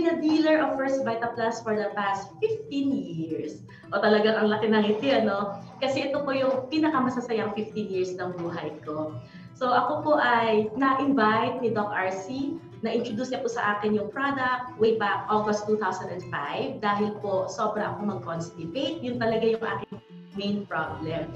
been a dealer of First Vita Plus for the past 15 years. O talagang ang laki ng ngiti, ano? Kasi ito po yung pinakamasasayang 15 years ng buhay ko. So ako po ay na-invite ni Doc RC na-introduce niya po sa akin yung product way back August 2005 dahil po sobra ako mag-constipate. Yun talaga yung aking main problem.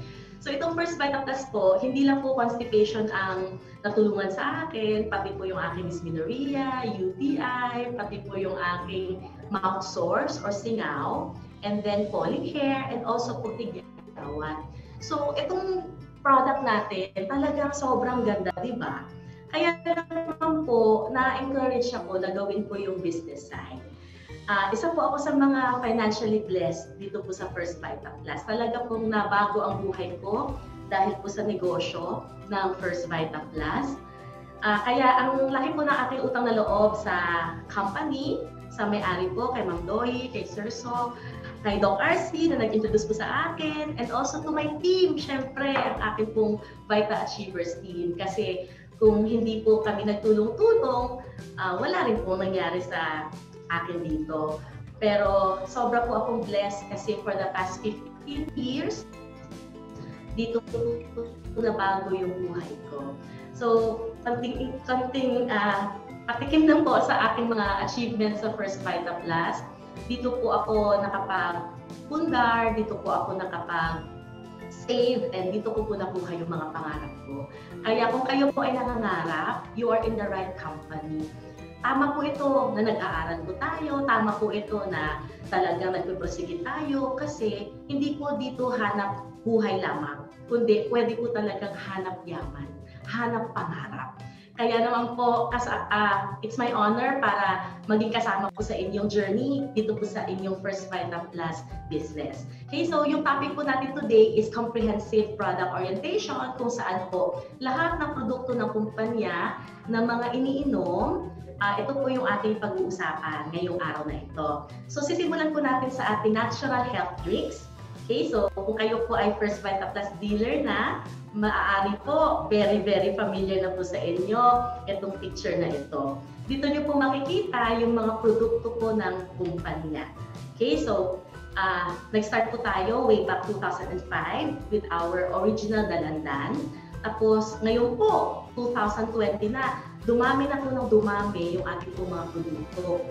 So itong First Vita Plus po, hindi lang po constipation ang natulungan sa akin, pati po yung aking dysmenorrhea, UTI, pati po yung aking mouth sores or singaw, and then falling hair, and also po tigyawan. So itong product natin, talagang sobrang ganda, di ba? Kaya naman po, na-encourage ako na gawin po yung business side. Uh, isa po ako sa mga financially blessed dito po sa First Vita Plus. Talaga pong nabago ang buhay ko dahil po sa negosyo ng First Vita Plus. Uh, kaya ang laki po ng aking utang na loob sa company, sa may-ari po, kay Ma'am Doy, kay Sir So, kay Doc RC na nag-introduce po sa akin, and also to my team, syempre, ang aking pong Vita Achievers team. Kasi kung hindi po kami nagtulong-tulong, uh, wala rin po nangyari sa akin dito. Pero sobra po akong blessed kasi for the past 15 years, dito po nabago yung buhay ko. So, konting, konting uh, patikim lang po sa aking mga achievements sa First Vita Plus. Dito po ako nakapag-pundar, dito po ako nakapag save and dito ko po nakuha yung mga pangarap ko. Kaya kung kayo po ay nangangarap, you are in the right company tama po ito na nag-aaral po tayo, tama po ito na talagang nagpiprosige tayo kasi hindi po dito hanap buhay lamang, kundi pwede po talagang hanap yaman, hanap pangarap. Kaya naman po, as, uh, it's my honor para maging kasama po sa inyong journey dito po sa inyong First Vita Plus business. Okay, so yung topic po natin today is comprehensive product orientation kung saan po lahat ng produkto ng kumpanya na mga iniinom Uh, ito po yung ating pag-uusapan ngayong araw na ito. So sisimulan po natin sa ating natural health drinks. Okay, so kung kayo po ay First Vita Plus dealer na, maaari po, very, very familiar na po sa inyo itong picture na ito. Dito nyo po makikita yung mga produkto po ng kumpanya. Okay, so uh, nag-start po tayo way back 2005 with our original Dalandan. Tapos ngayon po, 2020 na, dumami na po ng dumami yung ating mga produkto.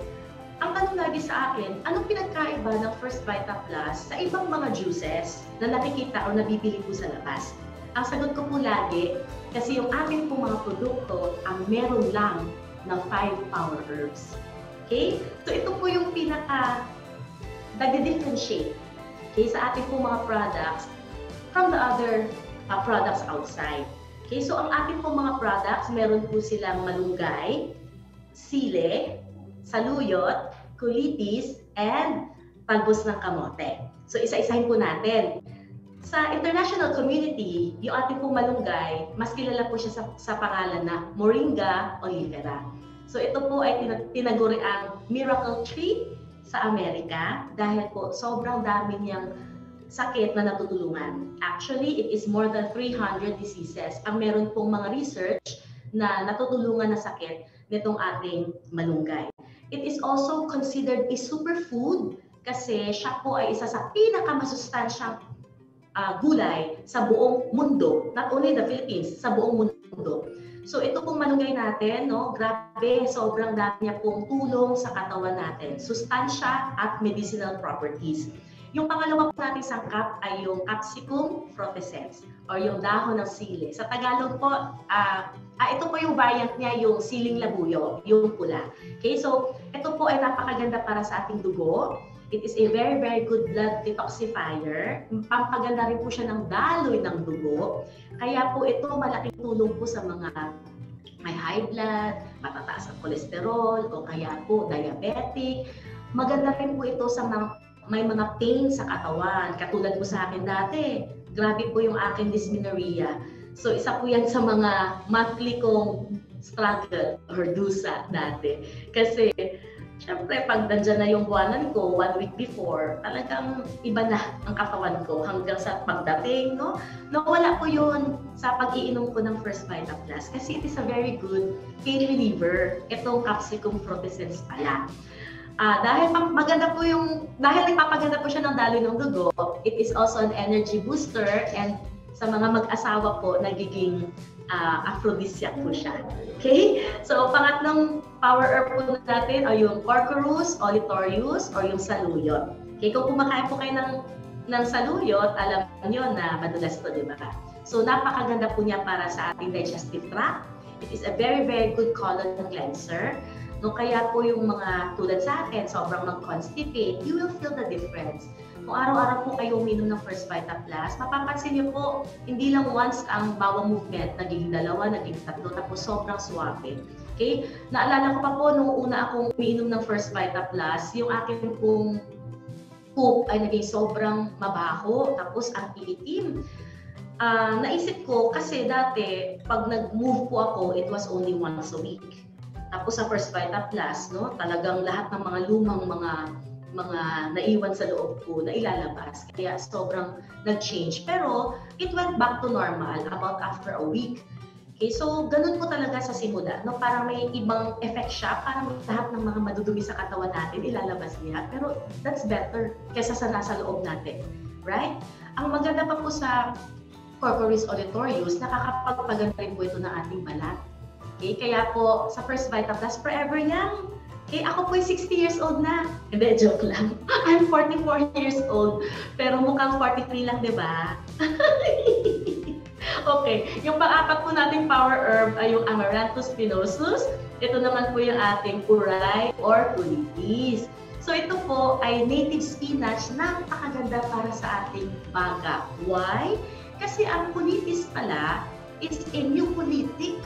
Ang tanong lagi sa akin, anong pinagkaiba ng First Vita Plus sa ibang mga juices na nakikita o nabibili po sa labas? Ang sagot ko po lagi, kasi yung ating po mga produkto ang meron lang ng 5 power herbs. Okay? So ito po yung pinaka nag-differentiate okay, sa ating po mga products from the other uh, products outside. Okay, so ang ating pong mga products, meron po silang malunggay, sile, saluyot, kulitis, and talbos ng kamote. So isa-isahin po natin. Sa international community, yung ating pong malunggay, mas kilala po siya sa, sa pangalan na Moringa olivera. So ito po ay tinaguri ang miracle tree sa Amerika dahil po sobrang dami niyang sakit na natutulungan. Actually, it is more than 300 diseases ang meron pong mga research na natutulungan na sakit nitong ating malunggay. It is also considered a superfood kasi siya po ay isa sa pinakamasustansyang uh, gulay sa buong mundo, not only the Philippines, sa buong mundo. So ito pong malunggay natin, no, grabe, sobrang dami niya pong tulong sa katawan natin. Sustansya at medicinal properties. Yung pangalawa po nating sangkap ay yung Capsicum frutescens or yung dahon ng sili. Sa Tagalog po, uh, uh, ito po yung variant niya, yung siling labuyo, yung pula. Okay, so ito po ay napakaganda para sa ating dugo. It is a very, very good blood detoxifier. Pampaganda rin po siya ng daloy ng dugo. Kaya po ito malaking tulong po sa mga may high blood, matataas ang kolesterol, o kaya po diabetic. Maganda rin po ito sa mga may mga pain sa katawan. Katulad mo sa akin dati, grabe po yung aking dysmenorrhea. So isa po yan sa mga monthly kong struggle or dusa dati. Kasi syempre pag nandyan na yung buwanan ko, one week before, talagang iba na ang katawan ko hanggang sa pagdating, no? Nawala po yun sa pag-iinom ko ng First Vita Plus kasi it is a very good pain reliever. Itong capsicum frutescens pala. Uh, dahil maganda po yung, dahil nagpapaganda po siya ng daloy ng dugo, it is also an energy booster and sa mga mag-asawa po, nagiging uh, aphrodisiac po siya. Okay? So, pangatlong power herb po natin ay yung Orcorus, Olitorius, or yung Saluyot. Okay? Kung kumakain po kayo ng, ng saluyot, alam niyo na madulas to, di ba? So, napakaganda po niya para sa ating digestive tract. It is a very, very good colon cleanser. No, kaya po yung mga tulad sa akin, sobrang mag-constipate, you will feel the difference. Kung araw-araw po kayo uminom ng First Vita Plus, mapapansin niyo po, hindi lang once ang bawang movement, naging dalawa, naging tatlo, tapos sobrang suwabe. Okay? Naalala ko pa po, nung una akong umiinom ng First Vita Plus, yung akin pong poop ay naging sobrang mabaho, tapos ang iitim. Uh, naisip ko, kasi dati, pag nag-move po ako, it was only once a week. Tapos sa First Vita Plus, no, talagang lahat ng mga lumang mga mga naiwan sa loob ko na ilalabas. Kaya sobrang nag-change. Pero it went back to normal about after a week. Okay, so ganun po talaga sa simula. No? Parang may ibang effect siya. Parang lahat ng mga madudumi sa katawan natin, ilalabas niya. Pero that's better kesa sa nasa loob natin. Right? Ang maganda pa po sa Corporis auditorius, nakakapagpaganda rin po ito ng ating balat. Okay, kaya po sa First Vita Plus, forever young. Okay, ako po 60 years old na. Hindi, joke lang. I'm 44 years old. Pero mukhang 43 lang, di ba? okay, yung pang-apat po nating power herb ay yung Amaranthus spinosus. Ito naman po yung ating uray or kulitis. So ito po ay native spinach na napakaganda para sa ating baga. Why? Kasi ang kulitis pala is a mucolytic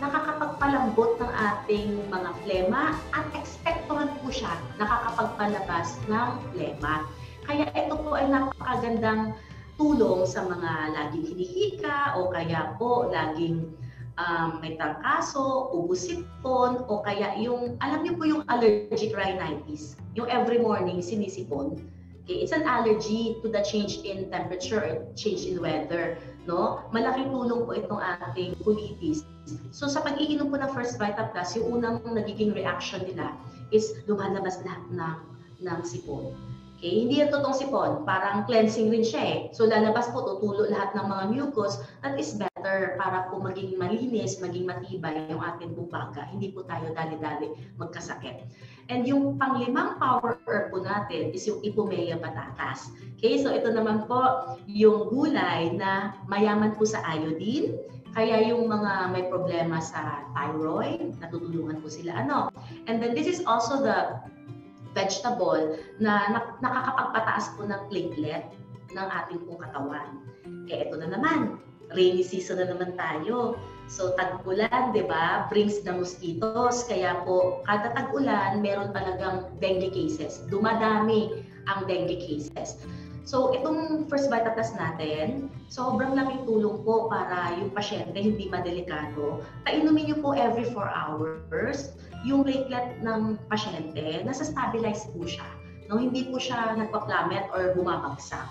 nakakapagpalambot ng ating mga plema at expectorant po siya, nakakapagpalabas ng plema. Kaya ito po ay napakagandang tulong sa mga laging hinihika o kaya po laging um, may trangkaso, ubusipon, o kaya yung, alam niyo po yung allergic rhinitis, yung every morning sinisipon. Okay, it's an allergy to the change in temperature, change in weather. No? Malaking tulong po itong ating colitis So sa pag-iinom po ng First Vita Plus, yung unang nagiging reaction nila is lumalabas lahat ng, ng sipon. Okay, hindi yan totoong sipon, parang cleansing rin siya eh. So lalabas po, tutulo lahat ng mga mucus, that is better para po maging malinis, maging matibay yung ating bubaga. Hindi po tayo dali-dali magkasakit. And yung panglimang power herb po natin is yung Ipomea patatas. Okay, so ito naman po yung gulay na mayaman po sa iodine, kaya yung mga may problema sa thyroid, natutulungan po sila. Ano? And then this is also the vegetable na nakakapagpataas po ng platelet ng ating pong katawan. Eh, ito na naman. Rainy season na naman tayo. So, tag-ulan, di ba, brings the mosquitoes. Kaya po, kada tag-ulan, meron talagang dengue cases. Dumadami ang dengue cases. So, itong first Vita Plus natin, sobrang laking tulong po para yung pasyente hindi madelikado. Painumin niyo po every 4 hours. Yung platelet ng pasyente, nasa stabilize po siya. No, hindi po siya nagpa-plummet or bumabagsak.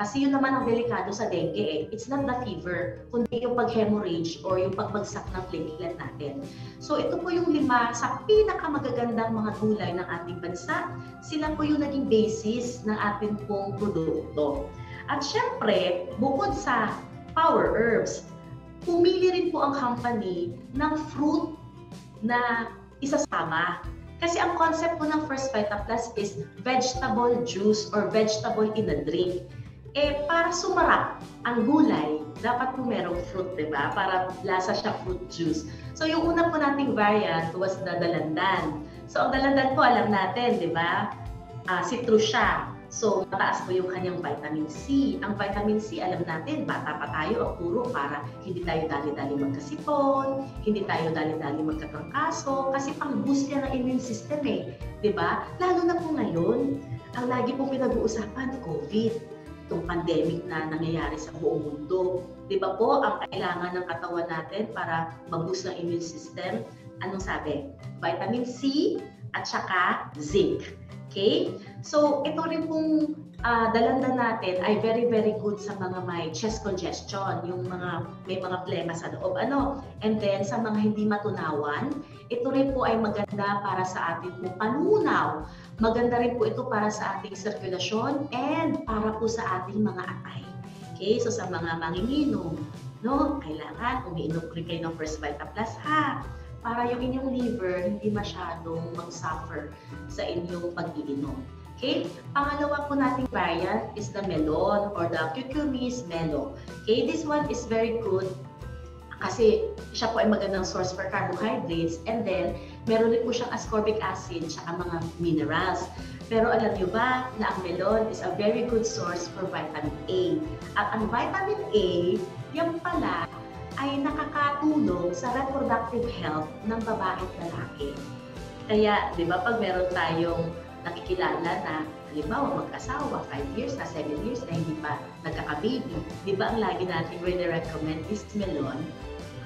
Kasi yun naman ang delikado sa dengue eh. It's not the fever, kundi yung pag-hemorrhage or yung pagbagsak ng platelet natin. So ito po yung lima sa pinakamagagandang mga gulay ng ating bansa. Sila po yung naging basis ng ating pong produkto. At syempre, bukod sa power herbs, pumili rin po ang company ng fruit na isasama. Kasi ang concept po ng First Vita Plus is vegetable juice or vegetable in a drink eh para sumarap ang gulay, dapat po merong fruit, di ba? Para lasa siya fruit juice. So yung una po nating variant was the dalandan. So ang dalandan po alam natin, di ba? Uh, citrus siya. So mataas po yung kanyang vitamin C. Ang vitamin C, alam natin, bata pa tayo, ang turo para hindi tayo dali-dali magkasipon, hindi tayo dali-dali magkatrangkaso, kasi pang-boost yan ng immune system eh. Ba? Lalo na po ngayon, ang lagi pong pinag-uusapan, COVID itong pandemic na nangyayari sa buong mundo. Di ba po, ang kailangan ng katawan natin para mag-boost ng immune system, anong sabi? Vitamin C at saka zinc. Okay? So, ito rin pong uh, dalanda natin ay very, very good sa mga may chest congestion, yung mga may mga plema sa loob. Ano? And then, sa mga hindi matunawan, ito rin po ay maganda para sa ating po panunaw. Maganda rin po ito para sa ating sirkulasyon and para po sa ating mga atay. Okay? So, sa mga manginginom, no? Kailangan umiinom rin kayo ng First Vita Plus, ha? Para yung inyong liver hindi masyadong mag-suffer sa inyong pag-iinom. Okay? Pangalawa po nating variant is the melon or the cucumis melo. Okay? This one is very good kasi siya po ay magandang source for carbohydrates and then meron din po siyang ascorbic acid at mga minerals. Pero alam niyo ba na ang melon is a very good source for vitamin A. At ang vitamin A, yan pala ay nakakatulong sa reproductive health ng babae at lalaki. Kaya, di ba, pag meron tayong nakikilala na halimbawa mag-asawa, 5 years na, 7 years na hindi pa nagkaka-baby. Di ba ang lagi natin recommend is melon?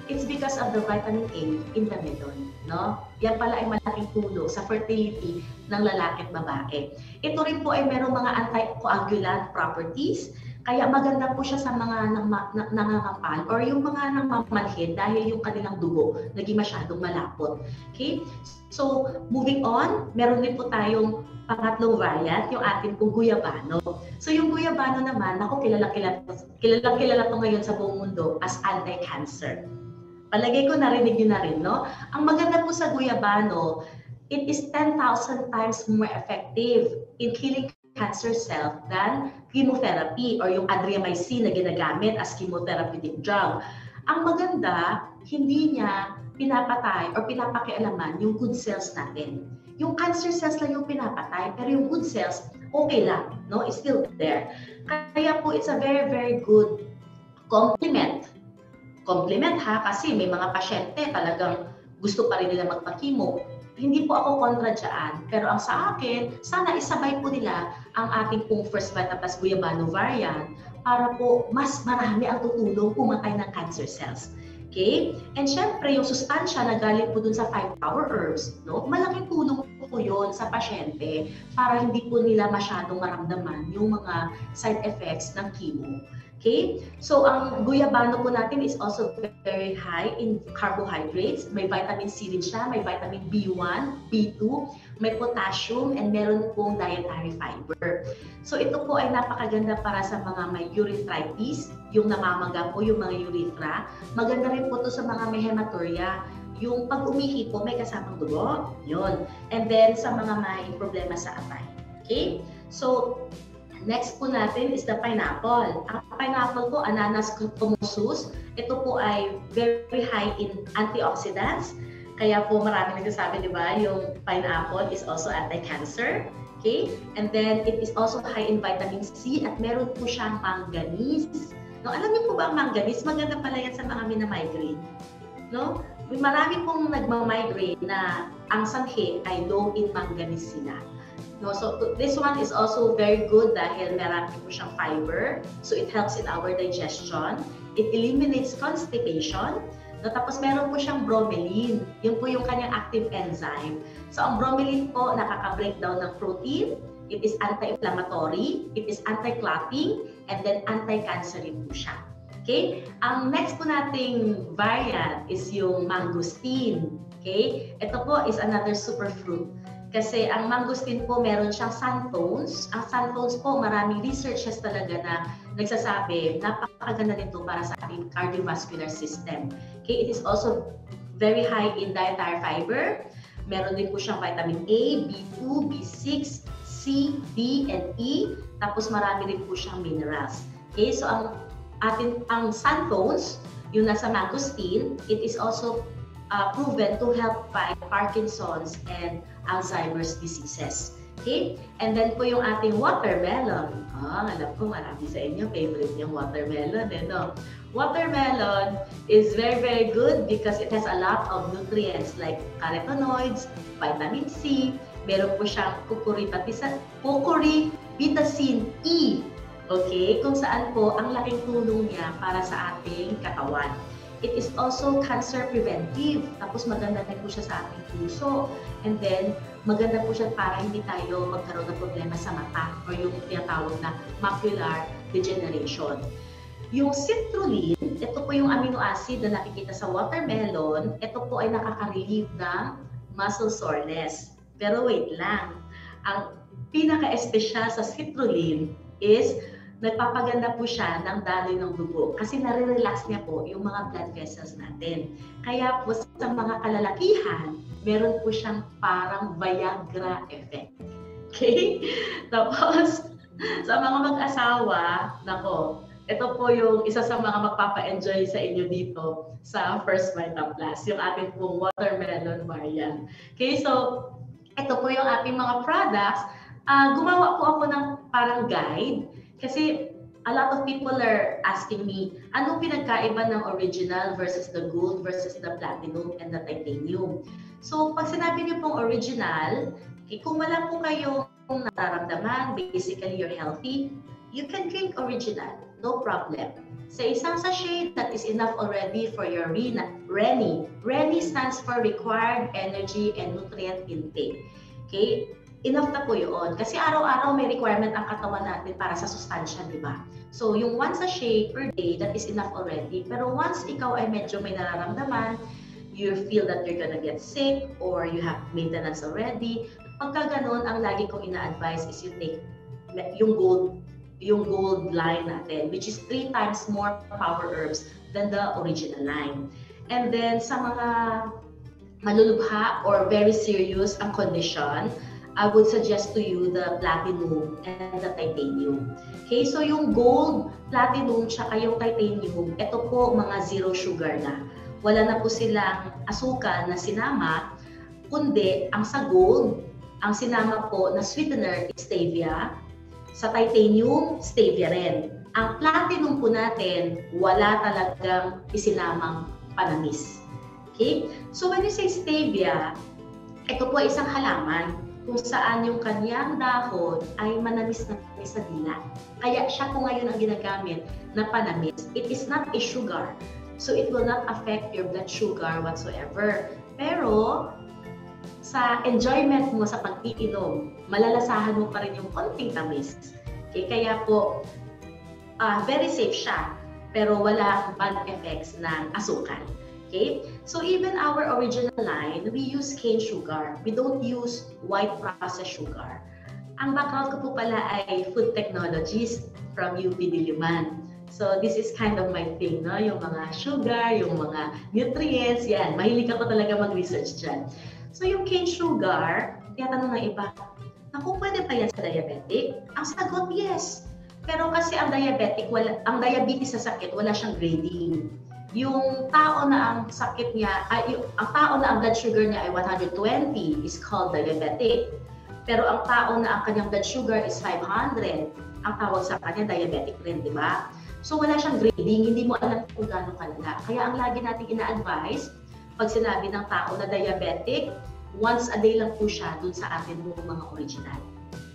It's because of the vitamin A in the melon. No? Yan pala ay malaking tulong sa fertility ng lalaki at babae. Ito rin po ay merong mga anticoagulant properties kaya maganda po siya sa mga nang, na, nangangapal or yung mga nangmamanhid dahil yung kanilang dugo naging masyadong malapot. Okay? So, moving on, meron din po tayong pangatlong variant, yung ating pong guyabano. So, yung guyabano naman, ako kilala kilala, kilala, kilala to ngayon sa buong mundo as anti-cancer. Palagay ko narinig nyo na rin, no? Ang maganda po sa guyabano, it is 10,000 times more effective in killing cancer cell than chemotherapy or yung adriamycin na ginagamit as chemotherapeutic drug. Ang maganda, hindi niya pinapatay or pinapakialaman yung good cells natin. Yung cancer cells lang yung pinapatay, pero yung good cells, okay lang, no? It's still there. Kaya po, it's a very, very good complement. Complement ha, kasi may mga pasyente talagang gusto pa rin nila magpa-chemo hindi po ako kontra dyan. Pero ang sa akin, sana isabay po nila ang ating pong First Vita Plus Guyabano variant para po mas marami ang tutulong pumatay ng cancer cells. Okay? And syempre, yung sustansya na galing po dun sa 5 power herbs, no? malaking tulong po yun sa pasyente para hindi po nila masyadong maramdaman yung mga side effects ng chemo. Okay? So, ang guyabano po natin is also very high in carbohydrates. May vitamin C din siya, may vitamin B1, B2, may potassium, and meron pong dietary fiber. So, ito po ay napakaganda para sa mga may urethritis, yung namamaga po yung mga urethra. Maganda rin po to sa mga may hematuria, yung pag umihi po, may kasamang dugo. Yun. And then, sa mga may problema sa atay. Okay? So, Next po natin is the pineapple. Ang pineapple po, Ananas commusus. Ito po ay very high in antioxidants. Kaya po marami nagsasabi, di ba, yung pineapple is also anti-cancer. Okay? And then it is also high in vitamin C at meron po siyang manganese. No, alam niyo po ba ang manganese? Maganda pala yan sa mga mina-migraine. No? Marami pong nagma-migraine na ang sanhi ay low in manganese sila. No, so this one is also very good dahil marami po siyang fiber. So it helps in our digestion. It eliminates constipation. No, tapos meron po siyang bromelain. Yun po yung kanyang active enzyme. So ang bromelain po nakaka-break down ng protein. It is anti-inflammatory, it is anti-clotting, and then anti-cancer rin po siya. Okay? Ang next po nating variant is yung mangosteen. Okay? Ito po is another superfruit. Kasi ang mangosteen po, meron siyang xanthones. Ang xanthones po, maraming researches talaga na nagsasabi, napakaganda nito para sa ating cardiovascular system. Okay, it is also very high in dietary fiber. Meron din po siyang vitamin A, B2, B6, C, D, and E. Tapos marami din po siyang minerals. Okay, so ang atin ang xanthones, yung nasa mangosteen, it is also uh, proven to help fight Parkinson's and Alzheimer's diseases. Okay? And then po yung ating watermelon. Ah, alam ko marami sa inyo favorite yung watermelon. Eh, no? Watermelon is very, very good because it has a lot of nutrients like carotenoids, vitamin C, meron po siyang cucurbitacin E. Okay? Kung saan po ang laking tulong niya para sa ating katawan. It is also cancer preventive. Tapos maganda din po siya sa ating puso. And then, maganda po siya para hindi tayo magkaroon ng problema sa mata or yung tinatawag na macular degeneration. Yung citrulline, ito po yung amino acid na nakikita sa watermelon. Ito po ay nakaka-relieve ng muscle soreness. Pero wait lang, ang pinaka-espesyal sa citrulline is nagpapaganda po siya ng daloy ng dugo kasi nare-relax niya po yung mga blood vessels natin. Kaya po sa mga kalalakihan, meron po siyang parang Viagra effect. Okay? Tapos, sa mga mag-asawa, nako, ito po yung isa sa mga magpapa-enjoy sa inyo dito sa First Vita Plus, yung ating pong watermelon variant. Okay, so ito po yung ating mga products. Uh, gumawa po ako ng parang guide kasi a lot of people are asking me, anong pinagkaiba ng original versus the gold versus the platinum and the titanium? So, pag sinabi niyo pong original, okay, kung wala po kayong nararamdaman, basically you're healthy, you can drink original, no problem. Sa isang sachet, that is enough already for your RENI. RENI stands for Required Energy and Nutrient Intake. Okay? Enough na po yun. Kasi araw-araw may requirement ang katawan natin para sa sustansya, di ba? So, yung one sachet per day, that is enough already. Pero once ikaw ay medyo may nararamdaman, you feel that you're gonna get sick or you have maintenance already, pagka ganun, ang lagi kong ina-advise is you take yung gold yung gold line natin, which is three times more power herbs than the original line. And then, sa mga malulubha or very serious ang condition, I would suggest to you the platinum and the titanium. Okay, so yung gold, platinum, tsaka yung titanium, ito po mga zero sugar na. Wala na po silang asukal na sinama, kundi ang sa gold, ang sinama po na sweetener is stevia. Sa titanium, stevia rin. Ang platinum po natin, wala talagang isinamang panamis. Okay? So when you say stevia, ito po ay isang halaman kung saan yung kanyang dahon ay manamis na sa dila. Kaya siya po ngayon ang ginagamit na panamis. It is not a sugar. So it will not affect your blood sugar whatsoever. Pero sa enjoyment mo sa pag-iinom, malalasahan mo pa rin yung konting tamis. Okay, kaya po uh, very safe siya pero wala bad effects ng asukal. Okay? So even our original line, we use cane sugar. We don't use white processed sugar. Ang background ko po pala ay food technologies from UP Diliman. So this is kind of my thing, no? Yung mga sugar, yung mga nutrients, yan. Mahilig ako talaga mag-research dyan. So yung cane sugar, tinatanong ng iba, Naku, pwede pa yan sa diabetic? Ang sagot, yes. Pero kasi ang diabetic, wala, ang diabetes sa sakit, wala siyang grading yung tao na ang sakit niya, ay, yung, ang tao na ang blood sugar niya ay 120 is called diabetic. Pero ang tao na ang kanyang blood sugar is 500, ang tawag sa kanya diabetic rin, di ba? So wala siyang grading, hindi mo alam kung gaano kalala. Kaya ang lagi nating ina-advise, pag sinabi ng tao na diabetic, once a day lang po siya dun sa atin mga original.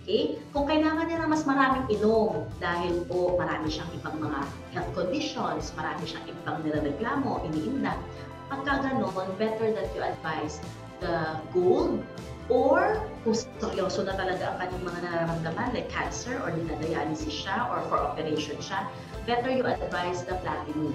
Okay? Kung kailangan niya ng mas maraming inom dahil po marami siyang ibang mga health conditions, marami siyang ibang nirereklamo, iniinda, pagka ganun, better that you advise the gold or kung seryoso na talaga ang kanyang mga nararamdaman like cancer or dinadialysis siya or for operation siya, better you advise the platinum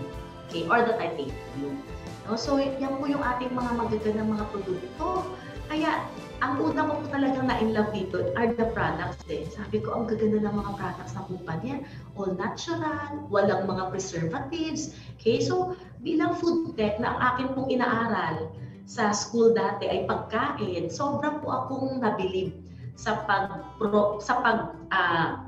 okay, or the titanium. No? So, yan po yung ating mga magagandang mga produkto. Kaya, ang una ko po talaga na-in love dito are the products din. Sabi ko, ang gaganda ng mga products ng kumpanya. All natural, walang mga preservatives. Okay, so bilang food tech na ang akin pong inaaral sa school dati ay pagkain, sobra po akong nabilib sa pag pro, sa pag uh,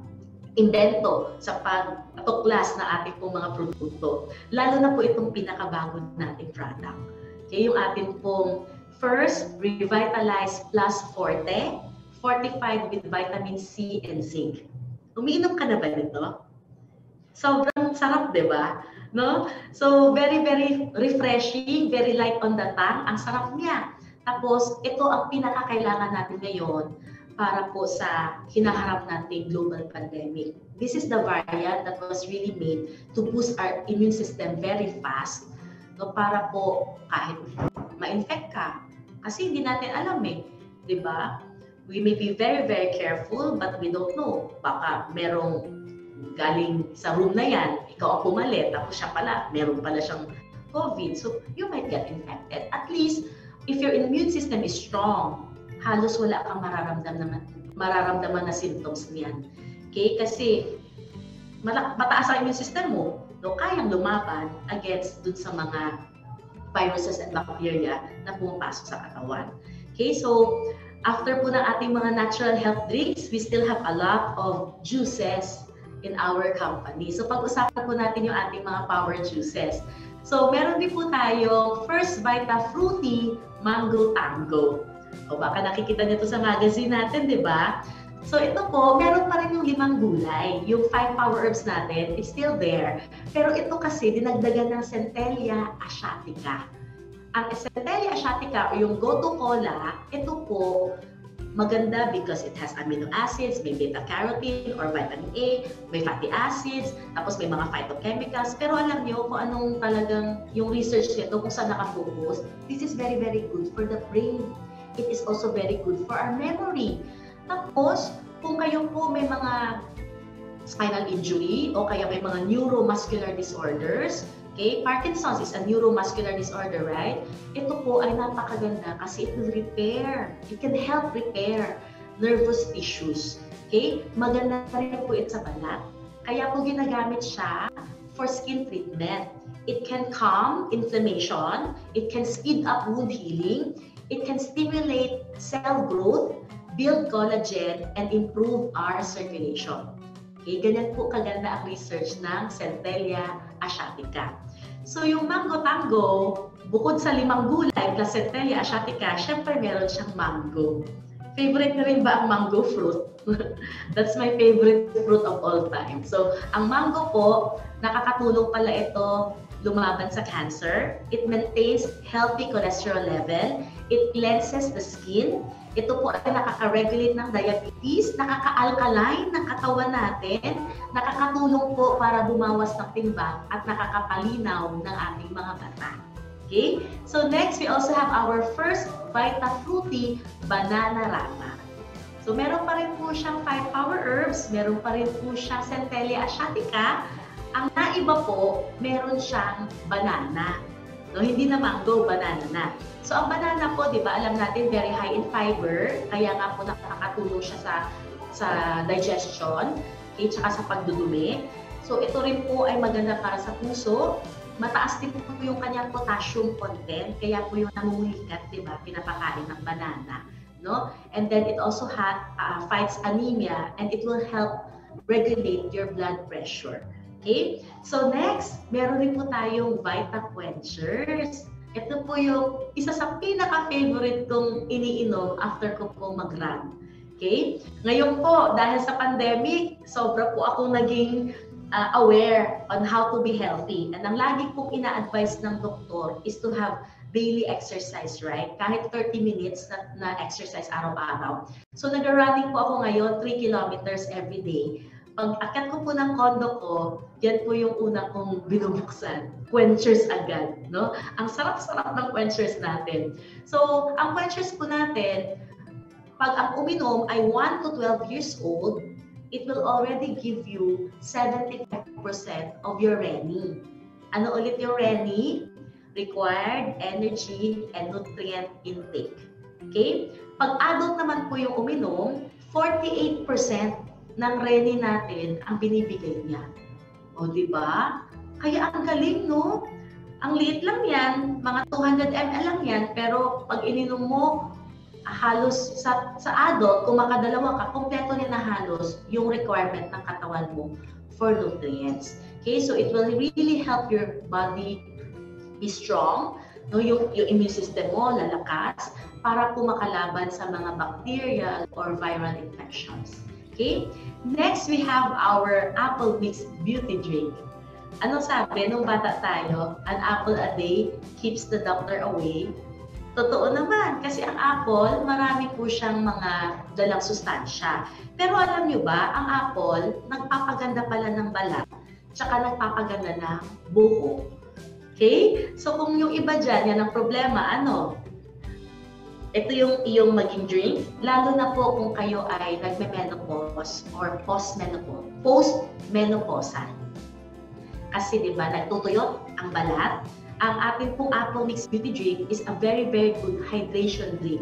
invento sa pagtuklas na ating pong mga produkto. Lalo na po itong pinakabago nating product. Okay, yung ating pong First, Revitalize Plus Forte, fortified with vitamin C and zinc. Umiinom ka na ba nito? Sobrang sarap, di ba? No? So, very, very refreshing, very light on the tongue. Ang sarap niya. Tapos, ito ang pinakakailangan natin ngayon para po sa hinaharap nating global pandemic. This is the variant that was really made to boost our immune system very fast no, para po kahit ma-infect ka. Kasi hindi natin alam eh, di ba? We may be very, very careful, but we don't know. Baka merong galing sa room na yan, ikaw ang pumalit, tapos siya pala, meron pala siyang COVID. So, you might get infected. At least, if your immune system is strong, halos wala kang mararamdaman, mararamdaman na symptoms niyan. Okay? Kasi, mataas ang immune system mo, no, kayang lumaban against dun sa mga viruses and bacteria na pumapasok sa katawan. Okay, so after po ng ating mga natural health drinks, we still have a lot of juices in our company. So pag-usapan po natin yung ating mga power juices. So meron din po tayo First Vita Fruity Mango Tango. O baka nakikita niyo to sa magazine natin, di ba? So ito po, meron pa rin yung limang gulay. Yung five power herbs natin, it's still there. Pero ito kasi, dinagdagan ng Centella asiatica. Ang Centella asiatica o yung Goto Cola, ito po, maganda because it has amino acids, may beta-carotene or vitamin A, may fatty acids, tapos may mga phytochemicals. Pero alam niyo kung anong talagang yung research nito, kung saan nakafocus, this is very, very good for the brain. It is also very good for our memory. Tapos, kung kayo po may mga spinal injury o kaya may mga neuromuscular disorders, Okay? Parkinson's is a neuromuscular disorder, right? Ito po ay napakaganda kasi it will repair. It can help repair nervous tissues. Okay? Maganda rin po ito sa balat. Kaya po ginagamit siya for skin treatment. It can calm inflammation. It can speed up wound healing. It can stimulate cell growth, build collagen, and improve our circulation. Okay, ganyan po kaganda ang research ng Centella asiatica. So yung mango tango, bukod sa limang gulay, Placentelia asiatica, syempre meron siyang mango. Favorite na rin ba ang mango fruit? That's my favorite fruit of all time. So, ang mango po, nakakatulong pala ito lumaban sa cancer. It maintains healthy cholesterol level. It cleanses the skin. Ito po ay nakaka-regulate ng diabetes, nakaka-alkaline ng katawan natin, nakakatulong po para bumawas ng timbang at nakakapalinaw ng ating mga mata. Okay? So next, we also have our first Vita Fruity Banana Rama. So meron pa rin po siyang 5 power herbs, meron pa rin po siyang Centella asiatica. Ang naiba po, meron siyang banana. No, hindi na mango, banana na. So ang banana po, 'di ba, alam natin very high in fiber, kaya nga po nakakatulong siya sa sa digestion, okay, tsaka sa pagdudumi. So ito rin po ay maganda para sa puso. Mataas din po yung kanyang potassium content, kaya po yung namumulikat, 'di ba, pinapakain ng banana, no? And then it also ha, uh, fights anemia and it will help regulate your blood pressure. Okay? So next, meron din po tayong Vita Quenchers. Ito po yung isa sa pinaka-favorite kong iniinom after ko po mag-run. Okay? Ngayon po, dahil sa pandemic, sobra po ako naging uh, aware on how to be healthy. And ang lagi pong ina-advise ng doktor is to have daily exercise, right? Kahit 30 minutes na, na exercise araw-araw. So nag-running po ako ngayon, 3 kilometers every day pag akyat ko po ng kondo ko, yan po yung una kong binubuksan. Quenchers agad, no? Ang sarap-sarap ng quenchers natin. So, ang quenchers po natin, pag ang uminom ay 1 to 12 years old, it will already give you 75% of your RENI. Ano ulit yung RENI? Required Energy and Nutrient Intake. Okay? Pag adult naman po yung uminom, 48% ng reni natin ang binibigay niya. O, di ba? Kaya ang galing, no? Ang liit lang yan, mga 200 ml lang yan, pero pag ininom mo, halos sa, sa adult, kung makadalawa ka, kompleto niya na halos yung requirement ng katawan mo for nutrients. Okay, so it will really help your body be strong, no, yung, yung immune system mo lalakas para po makalaban sa mga bacterial or viral infections. Okay? Next, we have our apple mix beauty drink. Ano sabi nung bata tayo? An apple a day keeps the doctor away. Totoo naman, kasi ang apple, marami po siyang mga dalang sustansya. Pero alam nyo ba, ang apple, nagpapaganda pala ng balat, tsaka nagpapaganda ng buho. Okay? So kung yung iba dyan, yan ang problema, ano? Ito yung iyong maging drink, lalo na po kung kayo ay nagme-menopause or post-menopause, post-menopausal. Kasi di ba, nagtutuyot ang balat. Ang ating pong Apple Mix Beauty Drink is a very, very good hydration drink.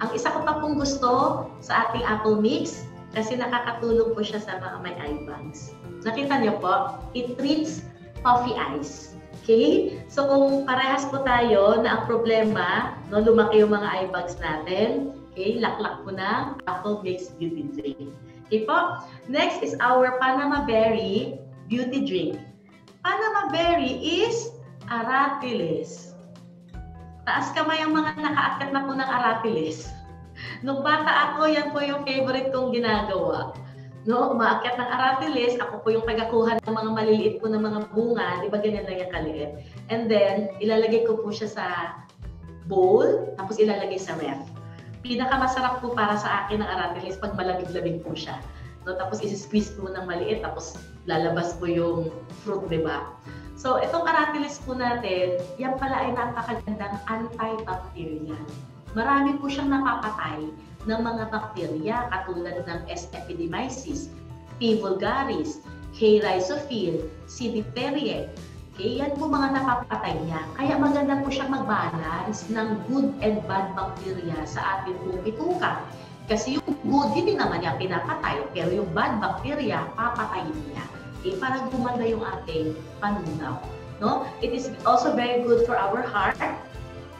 Ang isa ko pa pong gusto sa ating Apple Mix, kasi nakakatulong po siya sa mga may eye bags. Nakita niyo po, it treats puffy eyes. Okay? So kung parehas po tayo na ang problema, no, lumaki yung mga eye bags natin, okay, laklak po na Apple Mix Beauty Drink. Okay po? Next is our Panama Berry Beauty Drink. Panama Berry is aratilis. Taas kamay ang mga nakaakyat na po ng aratilis. Nung bata ako, yan po yung favorite kong ginagawa. No, umaakyat ng aratilis, ako po yung tagakuha ng mga maliliit po ng mga bunga, di ba ganyan lang yung kaliit. And then, ilalagay ko po siya sa bowl, tapos ilalagay sa ref. Pinakamasarap po para sa akin ng aratilis pag malamig-lamig po siya. No, tapos isi-squeeze po ng maliit, tapos lalabas po yung fruit, di ba? So, itong aratilis po natin, yan pala ay napakagandang antibacterial. Marami po siyang napapatay ng mga bakterya katulad ng S. epidemycis, P. vulgaris, K. rhizophil, C. diphtheria. Okay, yan po mga napapatay niya. Kaya maganda po siyang mag-balance ng good and bad bacteria sa ating pong bituka. Kasi yung good, hindi naman niya pinapatay, pero yung bad bacteria, papatayin niya. Okay, para gumanda yung ating panunaw. No? It is also very good for our heart,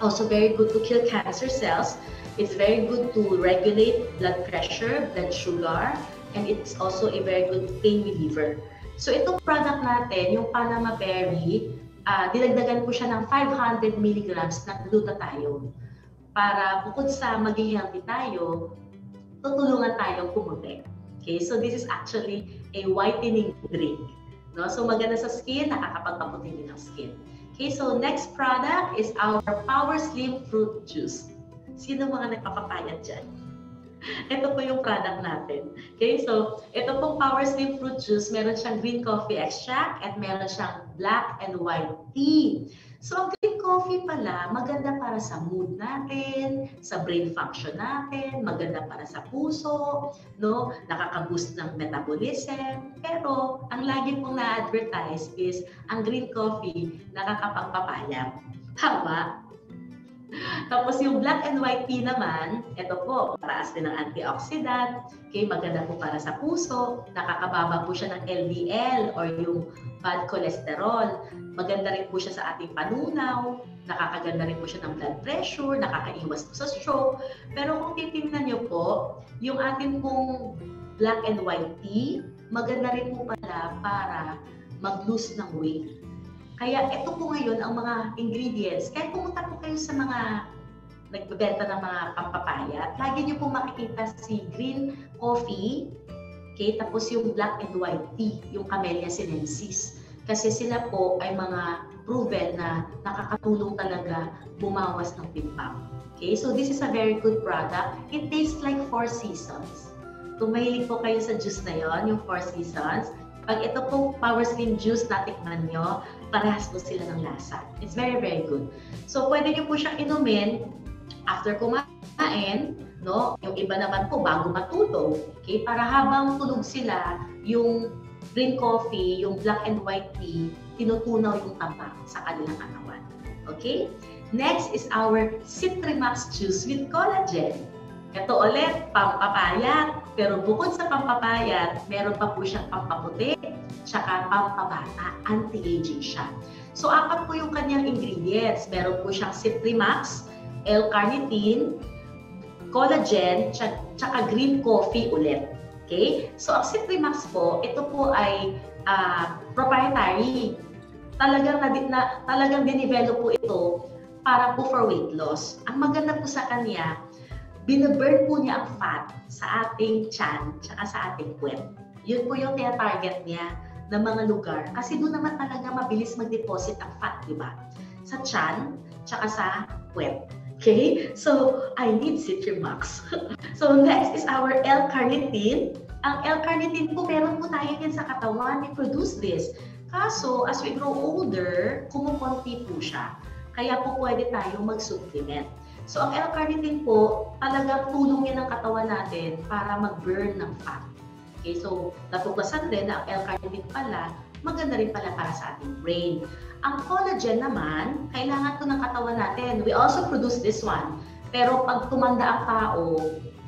also very good to kill cancer cells, It's very good to regulate blood pressure, blood sugar, and it's also a very good pain reliever. So itong product natin, yung Panama Berry, uh, dinagdagan po siya ng 500 milligrams ng glutathione para bukod sa maging healthy tayo, tutulungan tayong pumuti. Okay, so this is actually a whitening drink. No? So maganda sa skin, nakakapagpaputi din ng skin. Okay, so next product is our Power Slim Fruit Juice. Sino mga nagpapapayat dyan? Ito po yung product natin. Okay, so ito pong Power Slim Fruit Juice, meron siyang green coffee extract at meron siyang black and white tea. So ang green coffee pala, maganda para sa mood natin, sa brain function natin, maganda para sa puso, no? nakaka-boost ng metabolism. Pero ang lagi pong na-advertise is ang green coffee nakakapagpapayat. Tama? Tapos yung black and white tea naman, ito po, mataas din ng antioxidant, okay, maganda po para sa puso, nakakababa po siya ng LDL or yung bad cholesterol, maganda rin po siya sa ating panunaw, nakakaganda rin po siya ng blood pressure, nakakaiwas po sa stroke. Pero kung titingnan niyo po, yung ating pong black and white tea, maganda rin po pala para mag-lose ng weight. Kaya ito po ngayon ang mga ingredients. Kaya pumunta po kayo sa mga nagbebenta ng mga pampapaya, lagi niyo po makikita si green coffee, okay, tapos yung black and white tea, yung Camellia sinensis. Kasi sila po ay mga proven na nakakatulong talaga bumawas ng timbang. Okay, so this is a very good product. It tastes like Four Seasons. Kung mahilig po kayo sa juice na yon, yung Four Seasons, pag ito po Power Slim Juice natikman nyo, parehas po sila ng lasa. It's very, very good. So, pwede nyo po siyang inumin after kumain, no? Yung iba naman po bago matulog, okay? Para habang tulog sila, yung green coffee, yung black and white tea, tinutunaw yung taba sa kanilang katawan. Okay? Next is our Citrimax juice with collagen. Ito ulit, pampapayat. Pero bukod sa pampapayat, meron pa po siyang pampaputi, tsaka pampabata, anti-aging siya. So, apat po yung kanyang ingredients. Meron po siyang Citrimax, L-carnitine, collagen, tsaka green coffee ulit. Okay? So, ang Citrimax po, ito po ay uh, proprietary. Talagang, na, na, talagang dinevelop po ito para po for weight loss. Ang maganda po sa kanya, binaburn po niya ang fat sa ating chan tsaka sa ating puwet. Yun po yung tina-target niya ng mga lugar. Kasi doon naman talaga mabilis mag-deposit ang fat, di ba? Sa chan tsaka sa puwet. Okay? So, I need Citrimax. so, next is our L-carnitine. Ang L-carnitine po, meron po tayo yan sa katawan. We produce this. Kaso, as we grow older, kumukonti po siya. Kaya po pwede tayong mag-supplement. So, ang L-carnitine po, talagang tulong yan ng katawan natin para mag-burn ng fat. Okay, so natuklasan din na ang L-carnitine pala, maganda rin pala para sa ating brain. Ang collagen naman, kailangan to ng katawan natin. We also produce this one. Pero pag tumanda ang tao,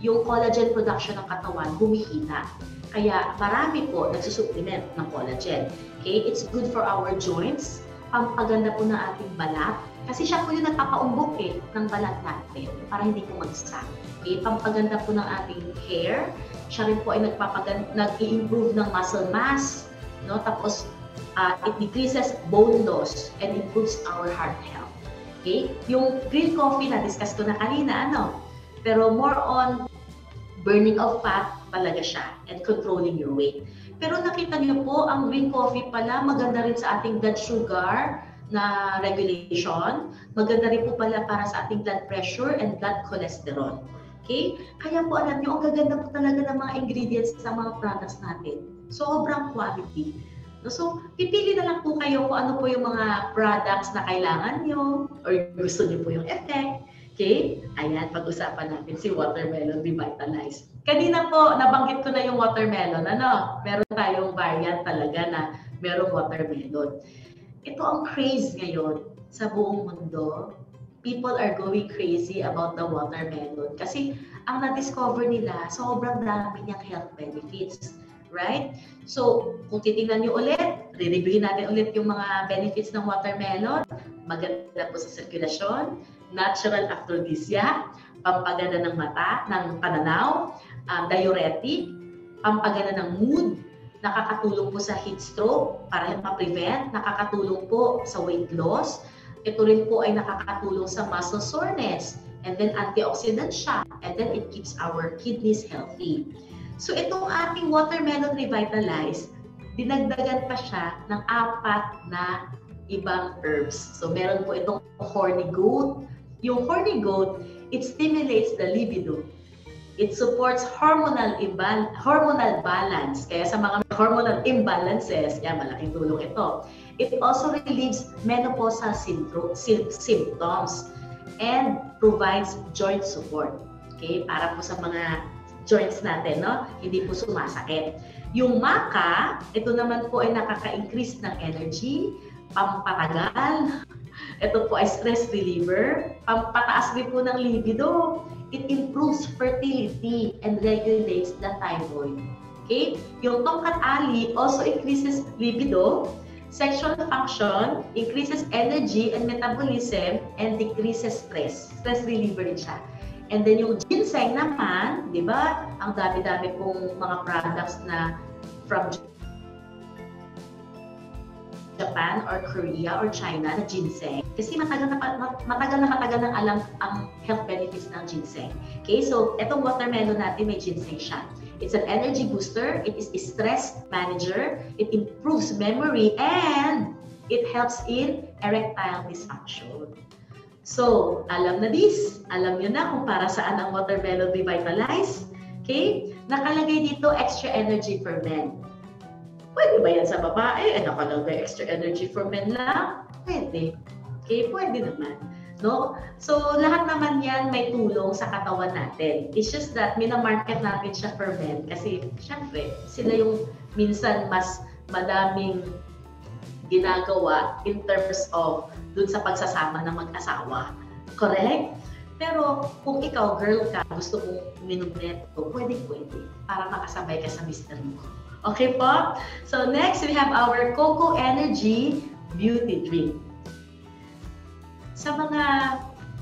yung collagen production ng katawan humihina. Kaya marami po nagsusupplement ng collagen. Okay? It's good for our joints, pampaganda po ng ating balat. Kasi siya po yung nagpapaumbok eh, ng balat natin para hindi po magsak. Okay? Pampaganda po ng ating hair. Siya rin po ay nag-i-improve ng muscle mass. No? Tapos uh, it decreases bone loss and improves our heart health. Okay? Yung green coffee na discuss ko na kanina, ano? Pero more on burning of fat talaga siya and controlling your weight. Pero nakita niyo po, ang green coffee pala maganda rin sa ating blood sugar na regulation. Maganda rin po pala para sa ating blood pressure and blood cholesterol. Okay? Kaya po alam niyo, ang gaganda po talaga ng mga ingredients sa mga products natin. Sobrang quality. So, pipili na lang po kayo kung ano po yung mga products na kailangan nyo or gusto nyo po yung effect. Okay? Ayan, pag-usapan natin si Watermelon Revitalize. Kanina po, nabanggit ko na yung watermelon. Ano? Meron tayong variant talaga na merong watermelon. Ito ang craze ngayon sa buong mundo. People are going crazy about the watermelon kasi ang na-discover nila, sobrang dami niyang health benefits right? So, kung titingnan nyo ulit, re-reviewin natin ulit yung mga benefits ng watermelon. Maganda po sa sirkulasyon, natural aphrodisiac, pampaganda ng mata, ng pananaw, um, diuretic, pampaganda ng mood, nakakatulong po sa heat stroke para ma-prevent, nakakatulong po sa weight loss, ito rin po ay nakakatulong sa muscle soreness, and then antioxidant siya, and then it keeps our kidneys healthy. So itong ating watermelon revitalize, dinagdagan pa siya ng apat na ibang herbs. So meron po itong horny goat. Yung horny goat, it stimulates the libido. It supports hormonal hormonal balance. Kaya sa mga hormonal imbalances, yan, malaking tulong ito. It also relieves menopausal symptoms and provides joint support. Okay, para po sa mga joints natin, no? Hindi po sumasakit. Yung maca, ito naman po ay nakaka-increase ng energy, pampatagal, ito po ay stress reliever, pampataas din po ng libido, it improves fertility and regulates the thyroid. Okay? Yung tongkat ali also increases libido, sexual function, increases energy and metabolism, and decreases stress. Stress reliever siya. And then yung ginseng naman, di ba, ang dami-dami pong mga products na from Japan or Korea or China na ginseng. Kasi matagal na matagal na matagal nang alam ang health benefits ng ginseng. Okay, so etong watermelon natin may ginseng siya. It's an energy booster, it is a stress manager, it improves memory, and it helps in erectile dysfunction. So, alam na this. Alam nyo na kung para saan ang watermelon revitalize. Okay? Nakalagay dito extra energy for men. Pwede ba yan sa babae? Eh, nakalagay extra energy for men lang? Pwede. Okay? Pwede naman. No? So, lahat naman yan may tulong sa katawan natin. It's just that minamarket natin siya for men kasi syempre, sila yung minsan mas madaming ginagawa in terms of dun sa pagsasama ng mag-asawa. Correct? Pero kung ikaw, girl ka, gusto mong uminom nito, pwede, pwede. Para makasabay ka sa mister mo. Okay po? So next, we have our Coco Energy Beauty Drink. Sa mga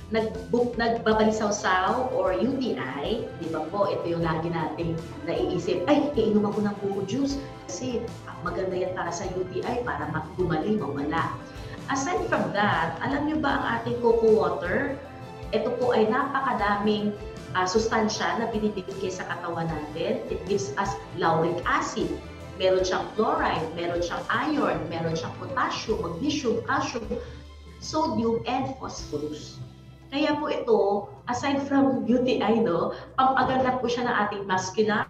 nag-book, nagbabalisaw-saw or UTI, di ba po, ito yung lagi nating naiisip, ay, iinom ako ng coco juice kasi maganda yan para sa UTI, para gumaling, mawala. Aside from that, alam niyo ba ang ating coco water? Ito po ay napakadaming uh, sustansya na binibigay sa katawan natin. It gives us lauric acid. Meron siyang chloride, meron siyang iron, meron siyang potassium, magnesium, calcium, sodium, and phosphorus. Kaya po ito, aside from UTI, no, pampaganda po siya ng ating muscular,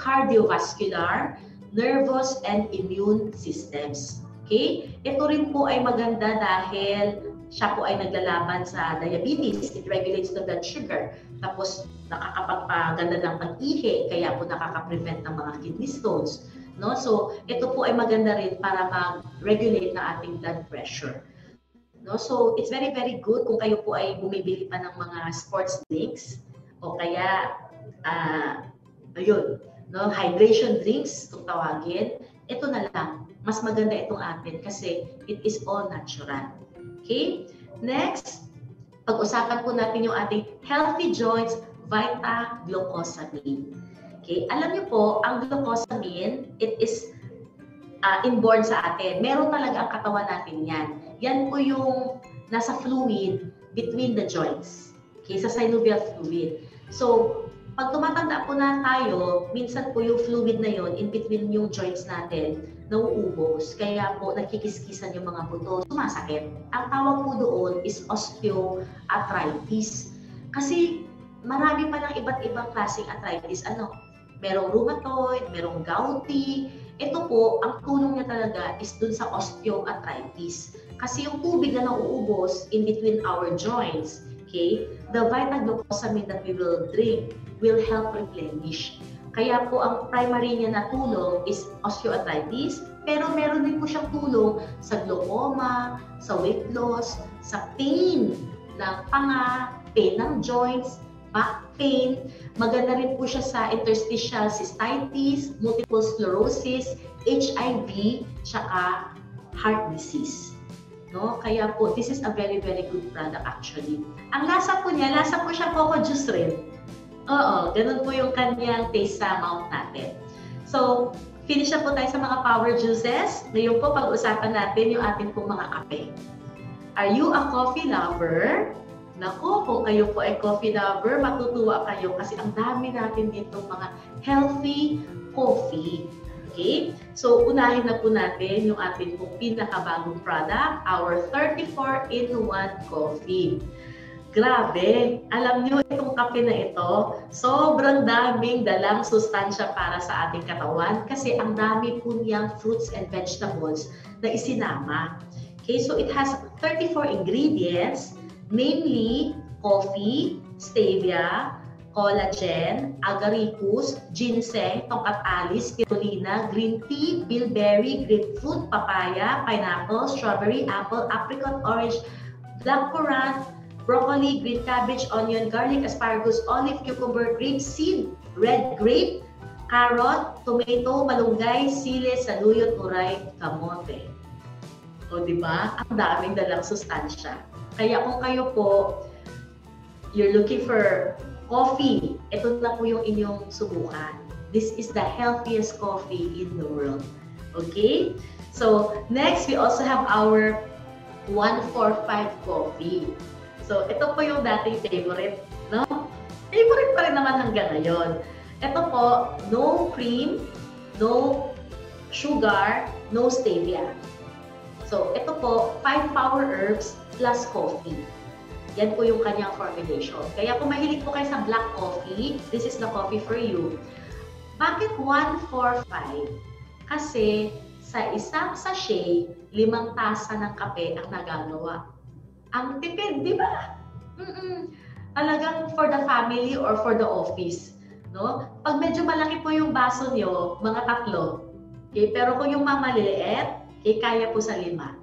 cardiovascular, nervous, and immune systems. Okay? Ito rin po ay maganda dahil siya po ay naglalaban sa diabetes. It regulates the blood sugar. Tapos nakakapagpaganda ng pag-ihi, kaya po nakaka-prevent ng mga kidney stones. No? So, ito po ay maganda rin para mag-regulate ng ating blood pressure. No? So, it's very, very good kung kayo po ay bumibili pa ng mga sports drinks o kaya, uh, ayun, no? hydration drinks, kung tawagin. Ito na lang, mas maganda itong atin kasi it is all natural. Okay? Next, pag-usapan po natin yung ating healthy joints, Vita glucosamine. Okay? Alam niyo po, ang glucosamine, it is uh, inborn sa atin. Meron talaga ang katawan natin yan. Yan po yung nasa fluid between the joints. Okay? Sa synovial fluid. So, pag tumatanda po na tayo, minsan po yung fluid na yon in between yung joints natin, nauubos. Kaya po nagkikiskisan yung mga buto, sumasakit. Ang tawag po doon is osteoarthritis. Kasi marami pa ng iba't ibang klaseng arthritis. Ano? Merong rheumatoid, merong gouty. Ito po, ang tulong niya talaga is dun sa osteoarthritis. Kasi yung tubig na nauubos in between our joints, okay, the vital glucosamine that we will drink will help replenish. Kaya po ang primary niya na tulong is osteoarthritis, pero meron din po siyang tulong sa glaucoma, sa weight loss, sa pain ng panga, pain ng joints, back pain. Maganda rin po siya sa interstitial cystitis, multiple sclerosis, HIV, tsaka heart disease. No? Kaya po, this is a very, very good product actually. Ang lasa po niya, lasa po siya coco juice rin. Oo, ganun po yung kanyang taste sa mouth natin. So, finish na po tayo sa mga power juices. Ngayon po, pag-usapan natin yung ating pong mga kape. Are you a coffee lover? Nako, kung kayo po ay coffee lover, matutuwa kayo kasi ang dami natin dito mga healthy coffee. Okay? So, unahin na po natin yung ating pong pinakabagong product, our 34-in-1 coffee. Grabe! Alam niyo, itong kape na ito, sobrang daming dalang sustansya para sa ating katawan kasi ang dami po niyang fruits and vegetables na isinama. Okay, so it has 34 ingredients, namely coffee, stevia, collagen, agaricus, ginseng, tongkat alis, spirulina, green tea, bilberry, grapefruit, papaya, pineapple, strawberry, apple, apricot, orange, black currant, broccoli, green cabbage, onion, garlic, asparagus, olive, cucumber, grape seed, red grape, carrot, tomato, malunggay, sili, saluyot, turay, kamote. O di ba? Ang daming dalang sustansya. Kaya kung kayo po, you're looking for coffee, ito na po yung inyong subukan. This is the healthiest coffee in the world. Okay? So, next, we also have our 145 coffee. So, ito po yung dating favorite, no? Favorite pa rin naman hanggang ngayon. Ito po, no cream, no sugar, no stevia. So, ito po, 5 power herbs plus coffee. Yan po yung kanyang formulation. Kaya kung mahilig po kayo sa black coffee, this is the coffee for you. Bakit 1, 4, 5? Kasi sa isang sachet, limang tasa ng kape ang nagagawa ang tipid, di ba? Mm-mm. Talagang for the family or for the office. No? Pag medyo malaki po yung baso niyo, mga tatlo. Okay? Pero kung yung mamaliliit, okay, kaya po sa lima.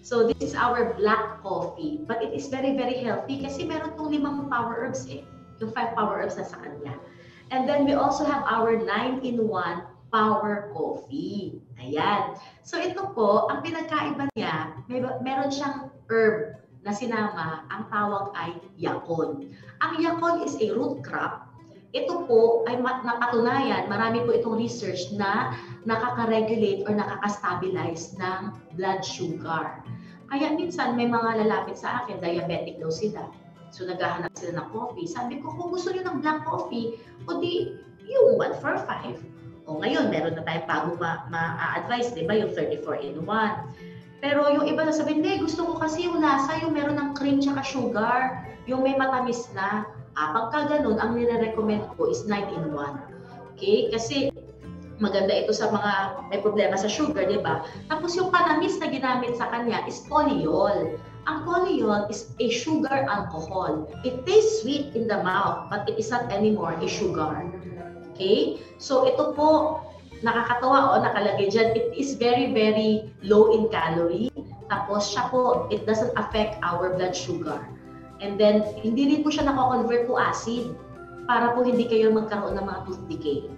So this is our black coffee. But it is very, very healthy kasi meron tong limang power herbs eh. Yung five power herbs na sa kanya. And then we also have our 9-in-1 power coffee. Ayan. So ito po, ang pinagkaiba niya, may, meron siyang herb na sinama, ang tawag ay yakon. Ang yakon is a root crop. Ito po ay napatunayan, marami po itong research na nakaka-regulate or nakaka-stabilize ng blood sugar. Kaya minsan may mga lalapit sa akin, diabetic daw sila. So naghahanap sila ng coffee. Sabi ko, kung gusto niyo ng black coffee, o di yung 1 for 5. O ngayon, meron na tayong bago ma-advise, ma di ba, yung 34 in 1. Pero yung iba na sabi, hindi, gusto ko kasi yung lasa, yung meron ng cream tsaka sugar, yung may matamis na. Ah, pagka ganun, ang nire-recommend ko is 9 in 1. Okay? Kasi maganda ito sa mga may problema sa sugar, di ba? Tapos yung panamis na ginamit sa kanya is polyol. Ang polyol is a sugar alcohol. It tastes sweet in the mouth, but it is not anymore a sugar. Okay? So ito po, nakakatawa o nakalagay dyan, it is very, very low in calorie. Tapos siya po, it doesn't affect our blood sugar. And then, hindi rin po siya nako-convert to acid para po hindi kayo magkaroon ng mga tooth decay.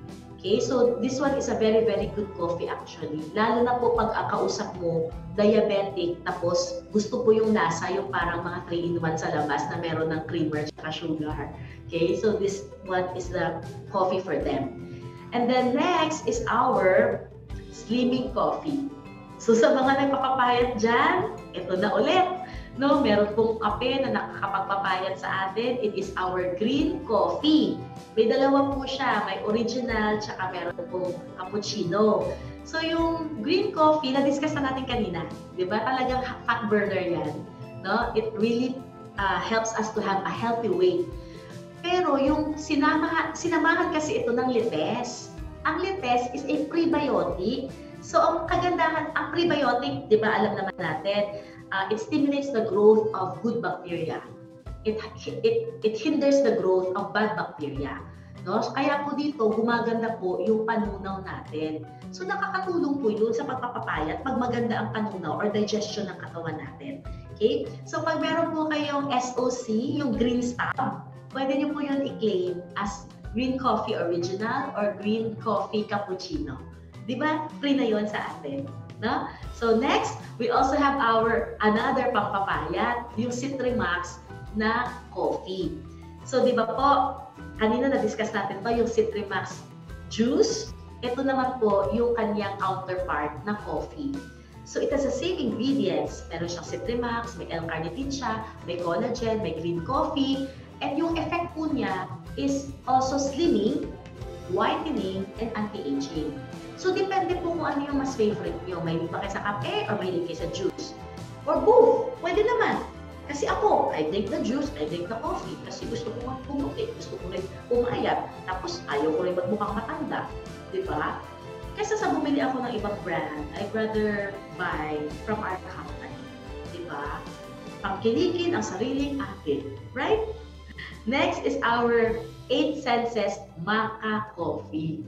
Okay, so this one is a very, very good coffee actually. Lalo na po pag akausap mo, diabetic, tapos gusto po yung lasa, yung parang mga 3-in-1 sa labas na meron ng creamer at sugar. Okay, so this one is the coffee for them. And then next is our slimming coffee. So sa mga nagpapapayat dyan, ito na ulit. No, meron pong kape na nakakapagpapayat sa atin. It is our green coffee. May dalawa po siya, may original, tsaka meron pong cappuccino. So yung green coffee, na-discuss na natin kanina, di ba? Talagang fat burner yan. No? It really uh, helps us to have a healthy weight. Pero yung sinama, sinamahan kasi ito ng lites. Ang lites is a prebiotic. So ang kagandahan, ang prebiotic, di ba alam naman natin, uh, it stimulates the growth of good bacteria it, it, it hinders the growth of bad bacteria. No? Kaya po dito, gumaganda po yung panunaw natin. So nakakatulong po yun sa pagpapapayat pag maganda ang panunaw or digestion ng katawan natin. Okay? So pag meron po kayong SOC, yung green stab, pwede niyo po yun i-claim as green coffee original or green coffee cappuccino. Di ba? Free na yun sa atin. No? So next, we also have our another pampapayat, yung Citrimax na coffee. So, di ba po, kanina na-discuss natin to yung Citrimax juice. Ito naman po yung kanyang counterpart na coffee. So, it has the same ingredients. Meron siyang Citrimax, may L-carnitine siya, may collagen, may green coffee. And yung effect po niya is also slimming, whitening, and anti-aging. So, depende po kung ano yung mas favorite nyo. May ba kayo sa kape or may kayo sa juice? Or both. Pwede naman. Kasi ako, I drink the juice, I drink the coffee. Kasi gusto ko nga pumuti, gusto ko rin umayat. Tapos ayaw ko rin magmukhang matanda. Di ba? Kaysa sa bumili ako ng ibang brand, I'd rather buy from our company. Di ba? Pangkilikin ang sariling atin. Right? Next is our 8 senses Maca Coffee.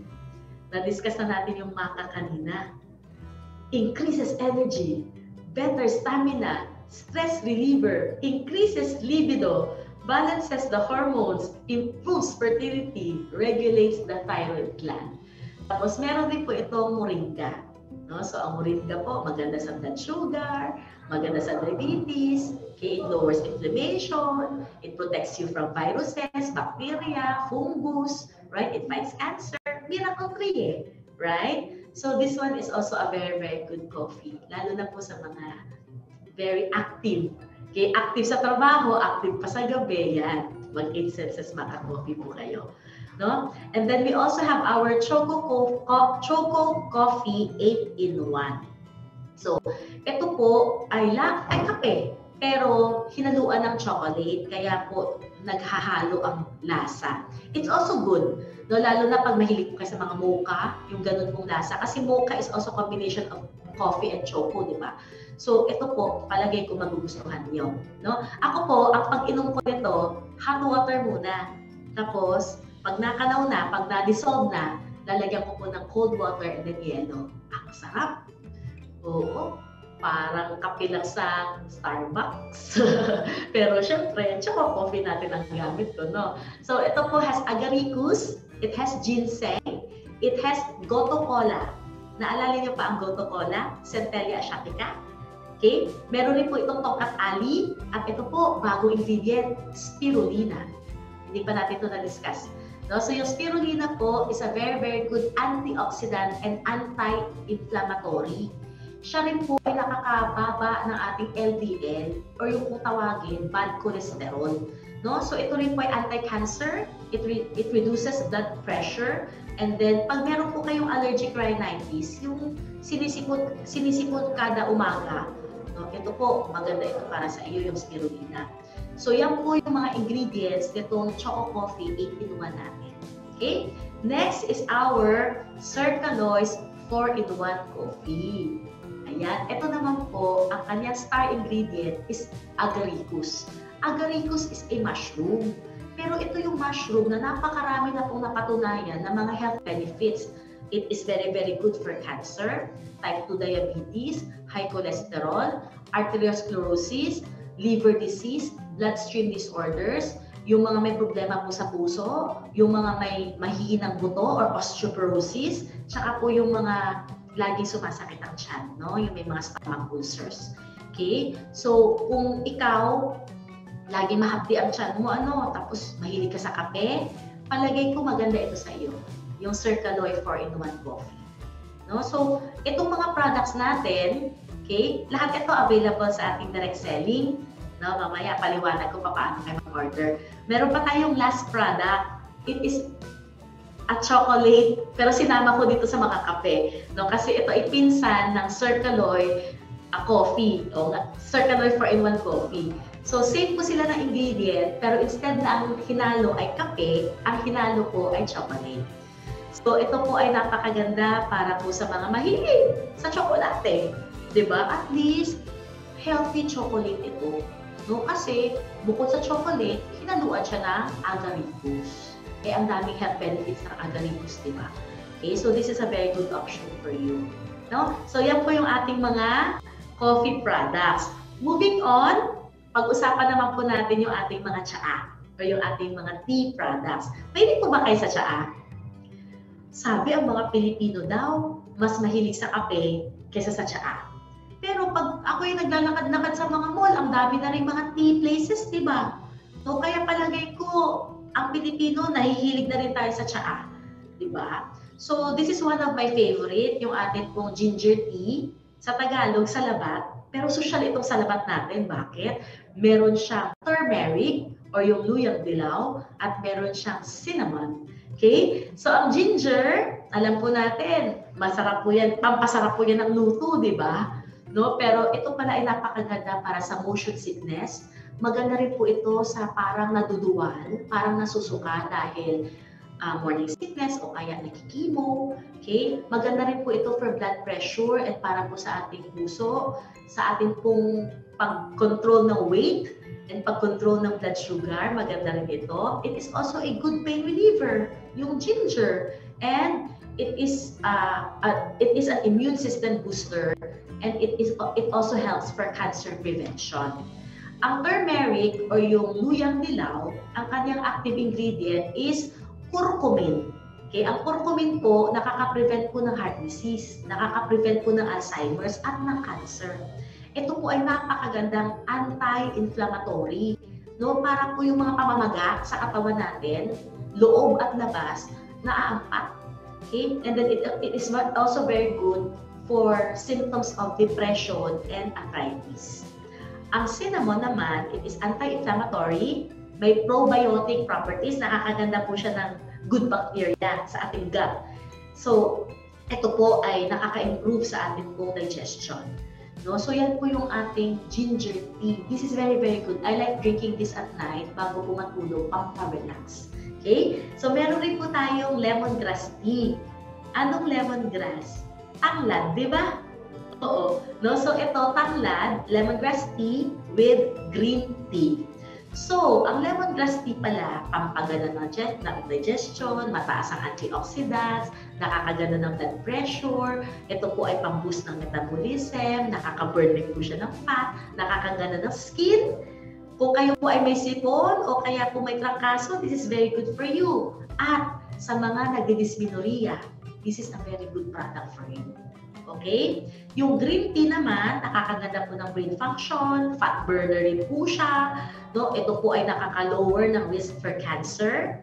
Na-discuss na natin yung Maca kanina. Increases energy, better stamina, stress reliever, increases libido, balances the hormones, improves fertility, regulates the thyroid gland. Tapos meron din po itong moringa. No? So ang moringa po, maganda sa blood sugar, maganda sa diabetes, okay, it lowers inflammation, it protects you from viruses, bacteria, fungus, right? It fights cancer, miracle free eh, right? So this one is also a very, very good coffee, lalo na po sa mga very active. Okay, active sa trabaho, active pa sa gabi, yan. Mag-8 senses maka-coffee po kayo. No? And then we also have our Choco, Co- Choco Coffee 8 in 1. So, ito po ay, la ay kape, pero hinaluan ng chocolate, kaya po naghahalo ang lasa. It's also good, no? lalo na pag mahilig po kayo sa mga mocha, yung ganun pong lasa. Kasi mocha is also combination of coffee and choco, di ba? So, ito po, palagay ko magugustuhan niyo. No? Ako po, ang pag-inom ko nito, hot water muna. Tapos, pag nakanaw na, pag na-dissolve na, lalagyan ko po ng cold water and then yellow. Ang sarap. Oo. Parang kape lang sa Starbucks. Pero syempre, choco coffee natin ang gamit ko, no? So, ito po has agaricus, it has ginseng, it has goto cola. Naalala niyo pa ang goto cola? Centella asiatica? Okay? Meron rin po itong tongkat ali at ito po, bagong ingredient, spirulina. Hindi pa natin ito na-discuss. No? So yung spirulina po is a very, very good antioxidant and anti-inflammatory. Siya rin po ay nakakababa ng ating LDL or yung kung tawagin, bad cholesterol. No? So ito rin po ay anti-cancer, it, re- it reduces blood pressure, and then pag meron po kayong allergic rhinitis, yung sinisipot, sinisipot kada umaga, No? Ito po, maganda ito para sa iyo yung spirulina. So yan po yung mga ingredients nitong Choco Coffee 8 in 1 natin. Okay? Next is our Circalois 4-in-1 coffee. Ayan, ito naman po, ang kanyang star ingredient is agaricus. Agaricus is a mushroom. Pero ito yung mushroom na napakarami na pong napatunayan ng mga health benefits. It is very, very good for cancer, type 2 diabetes, high cholesterol, arteriosclerosis, liver disease, bloodstream disorders, yung mga may problema po sa puso, yung mga may mahihinang buto or osteoporosis, tsaka po yung mga laging sumasakit ang tiyan, no? Yung may mga stomach ulcers. Okay? So, kung ikaw, lagi mahapdi ang tiyan mo, ano, tapos mahilig ka sa kape, palagay ko maganda ito sa iyo. Yung Circaloy 4-in-1 coffee. No? So, itong mga products natin, okay, lahat ito available sa ating direct selling. No, mamaya paliwanag ko pa paano kayo mag-order. Meron pa tayong last product. It is at chocolate, pero sinama ko dito sa mga kape. No? Kasi ito ay pinsan ng Circaloy uh, coffee, o Circaloy 4-in-1 coffee. So, same po sila ng ingredient, pero instead na ang hinalo ay kape, ang hinalo po ay chocolate. So, ito po ay napakaganda para po sa mga mahilig sa tsokolate. ba? Diba? At least, healthy chocolate ito. No? Kasi, bukod sa chocolate, hinaluan siya ng agaricus eh ang daming health benefits ng agaricus, di ba? Okay, so this is a very good option for you. No? So yan po yung ating mga coffee products. Moving on, pag-usapan naman po natin yung ating mga tsaa or yung ating mga tea products. Pwede po ba kayo sa tsaa? Sabi ang mga Pilipino daw, mas mahilig sa kape kaysa sa tsaa. Pero pag ako yung naglalakad-lakad sa mga mall, ang dami na rin mga tea places, di ba? So kaya palagay ko, ang Pilipino, nahihilig na rin tayo sa tsaa. Di ba? So, this is one of my favorite, yung atin pong ginger tea. Sa Tagalog, sa labat. Pero social itong sa labat natin. Bakit? Meron siyang turmeric or yung luyang dilaw at meron siyang cinnamon. Okay? So, ang ginger, alam po natin, masarap po yan, pampasarap po yan ng luto, di ba? No? Pero ito pala ay napakaganda para sa motion sickness, Maganda rin po ito sa parang naduduwal, parang nasusuka dahil uh, morning sickness o kaya nakikimo. Okay? Maganda rin po ito for blood pressure at para po sa ating puso, sa ating pong pag-control ng weight and pag-control ng blood sugar, maganda rin ito. It is also a good pain reliever, yung ginger. And it is uh, uh, it is an immune system booster and it is it also helps for cancer prevention. Ang turmeric o yung luyang dilaw, ang kanyang active ingredient is curcumin. Okay, ang curcumin po nakaka-prevent po ng heart disease, nakaka-prevent po ng Alzheimer's at ng cancer. Ito po ay napakagandang anti-inflammatory. No, para po yung mga pamamaga sa katawan natin, loob at labas, naaampat. Okay? And then it, it is also very good for symptoms of depression and arthritis. Ang cinnamon naman, it is anti-inflammatory, may probiotic properties, nakakaganda po siya ng good bacteria sa ating gut. So, ito po ay nakaka-improve sa ating po digestion. No? So, yan po yung ating ginger tea. This is very, very good. I like drinking this at night bago po matulog, pampa-relax. Okay? So, meron rin po tayong lemongrass tea. Anong lemongrass? Tanglad, di ba? Oo. No? So ito, tanglad, lemongrass tea with green tea. So, ang lemongrass tea pala, pampagana ng, digestion, mataas ang antioxidants, nakakagana ng blood pressure, ito po ay pang-boost ng metabolism, nakaka-burn po siya ng fat, nakakagana ng skin. Kung kayo po ay may sipon o kaya po may trangkaso, this is very good for you. At sa mga nagdidisminorrhea, this is a very good product for you. Okay? Yung green tea naman, nakakaganda po ng brain function, fat burner rin po siya. No? Ito po ay nakaka-lower ng risk for cancer.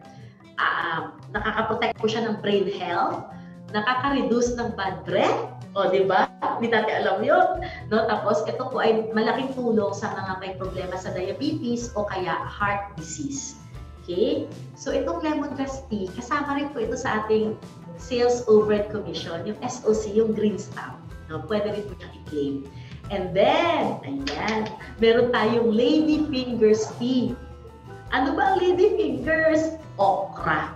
Uh, nakaka-protect po siya ng brain health. Nakaka-reduce ng bad breath. O, di ba? Hindi natin alam yun. No? Tapos, ito po ay malaking tulong sa mga may problema sa diabetes o kaya heart disease. Okay? So, itong lemongrass tea, kasama rin po ito sa ating Sales Overhead Commission, yung SOC, yung green stamp. No? Pwede rin po niyang i-claim. And then, ayan, meron tayong Lady Fingers Tea. Ano ba ang Lady Fingers? Okra.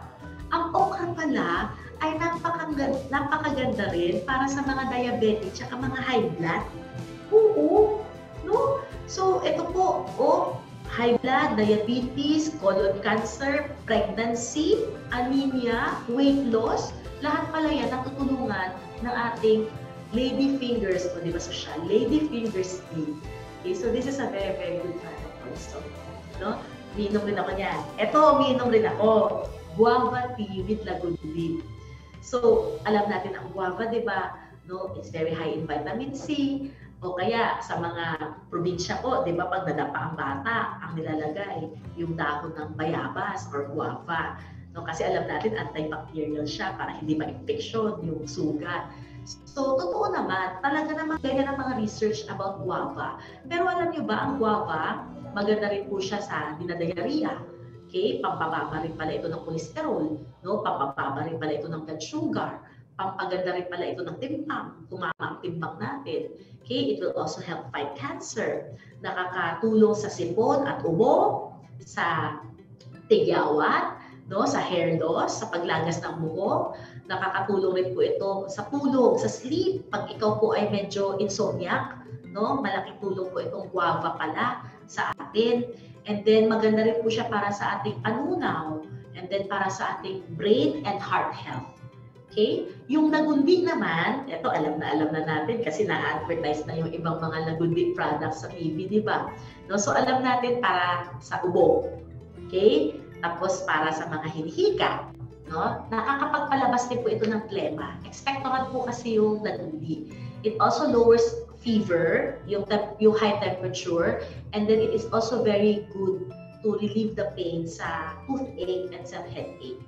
Ang okra pala ay napakaganda, napakaganda rin para sa mga diabetic at mga high blood. Oo, no? So, ito po, oh, high blood, diabetes, colon cancer, pregnancy, anemia, weight loss, lahat pala yan natutulungan ng ating lady fingers, o di ba social? Lady fingers tea. Okay, so this is a very, very good product also. No? Miinom rin ako niyan. Ito, miinom rin ako. Guava tea with lagundi. So, alam natin ang guava, di ba? No, it's very high in vitamin C. O kaya sa mga probinsya po, di ba, pag nadapa ang bata, ang nilalagay, yung dahon ng bayabas or guava. No, kasi alam natin antibacterial siya para hindi ma-infection yung sugat. So, totoo naman, talaga naman ganyan ang mga research about guava. Pero alam niyo ba, ang guava, maganda rin po siya sa dinadayariya Okay? Pampababa rin pala ito ng cholesterol. No? Pampababa rin pala ito ng blood sugar. Pampaganda rin pala ito ng timbang. Tumama ang timbang natin. Okay? It will also help fight cancer. Nakakatulong sa sipon at ubo, sa tigyawat, no, sa hair loss, sa paglagas ng buhok. Nakakatulong rin po ito sa tulog, sa sleep. Pag ikaw po ay medyo insomniac, no, malaking tulong po itong guava pala sa atin. And then maganda rin po siya para sa ating panunaw and then para sa ating brain and heart health. Okay? Yung nagundi naman, ito alam na alam na natin kasi na-advertise na yung ibang mga nagundi products sa TV, di ba? No, so alam natin para sa ubo. Okay? Tapos para sa mga hinihika. No? Nakakapagpalabas din po ito ng plema. Expectorant po kasi yung nagundi. It also lowers fever, yung, yung high temperature, and then it is also very good to relieve the pain sa toothache and sa headache.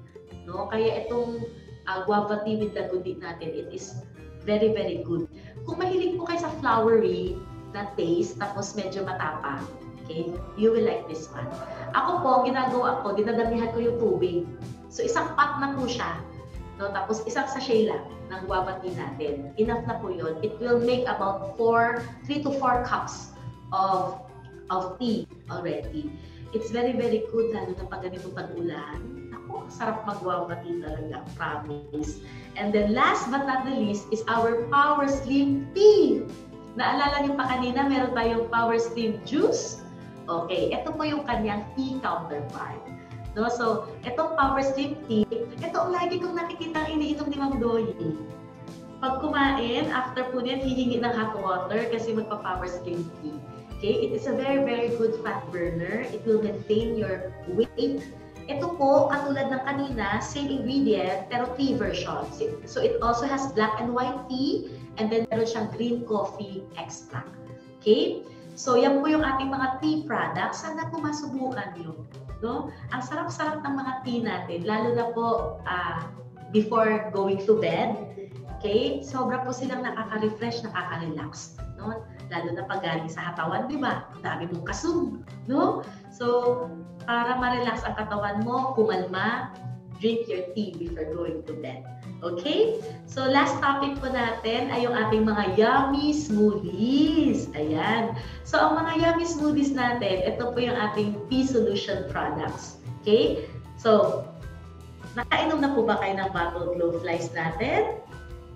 No? Kaya itong uh, guava tea with lagundi natin, it is very, very good. Kung mahilig po kayo sa flowery na taste, tapos medyo matapang, okay, you will like this one. Ako po, ginagawa ko, dinadamihan ko yung tubig. So, isang pot na po siya. No? Tapos, isang sachet lang ng guava tea natin. Enough na po yun. It will make about 4, 3 to 4 cups of of tea already. It's very, very good lalo na pag ganito pag-ulan. Ako, sarap mag-guava tea talaga, promise. And then last but not the least is our Power Slim Tea. Naalala niyo pa kanina, meron tayong Power Slim Juice. Okay, ito po yung kanyang tea counterpart. No? So, itong Power Slim Tea, ito ang lagi kong nakikita iniinom ni Ma'am Doyi. Pag kumain, after po niyan, hihingi ng hot water kasi magpa-Power Slim Tea. Okay, it is a very, very good fat burner. It will maintain your weight. Ito po, katulad ng kanina, same ingredient, pero tea version. So it also has black and white tea, and then meron siyang green coffee extract. Okay? So yan po yung ating mga tea products. Sana po masubukan nyo. No? Ang sarap-sarap ng mga tea natin, lalo na po uh, before going to bed. Okay? Sobra po silang nakaka-refresh, nakaka-relax. No? Lalo na pag galing sa katawan, di ba? Dami mong kasum. No? So, para ma-relax ang katawan mo, kumalma, drink your tea before going to bed. Okay? So, last topic po natin ay yung ating mga yummy smoothies. Ayan. So, ang mga yummy smoothies natin, ito po yung ating tea solution products. Okay? So, nakainom na po ba kayo ng bottled glow flies natin?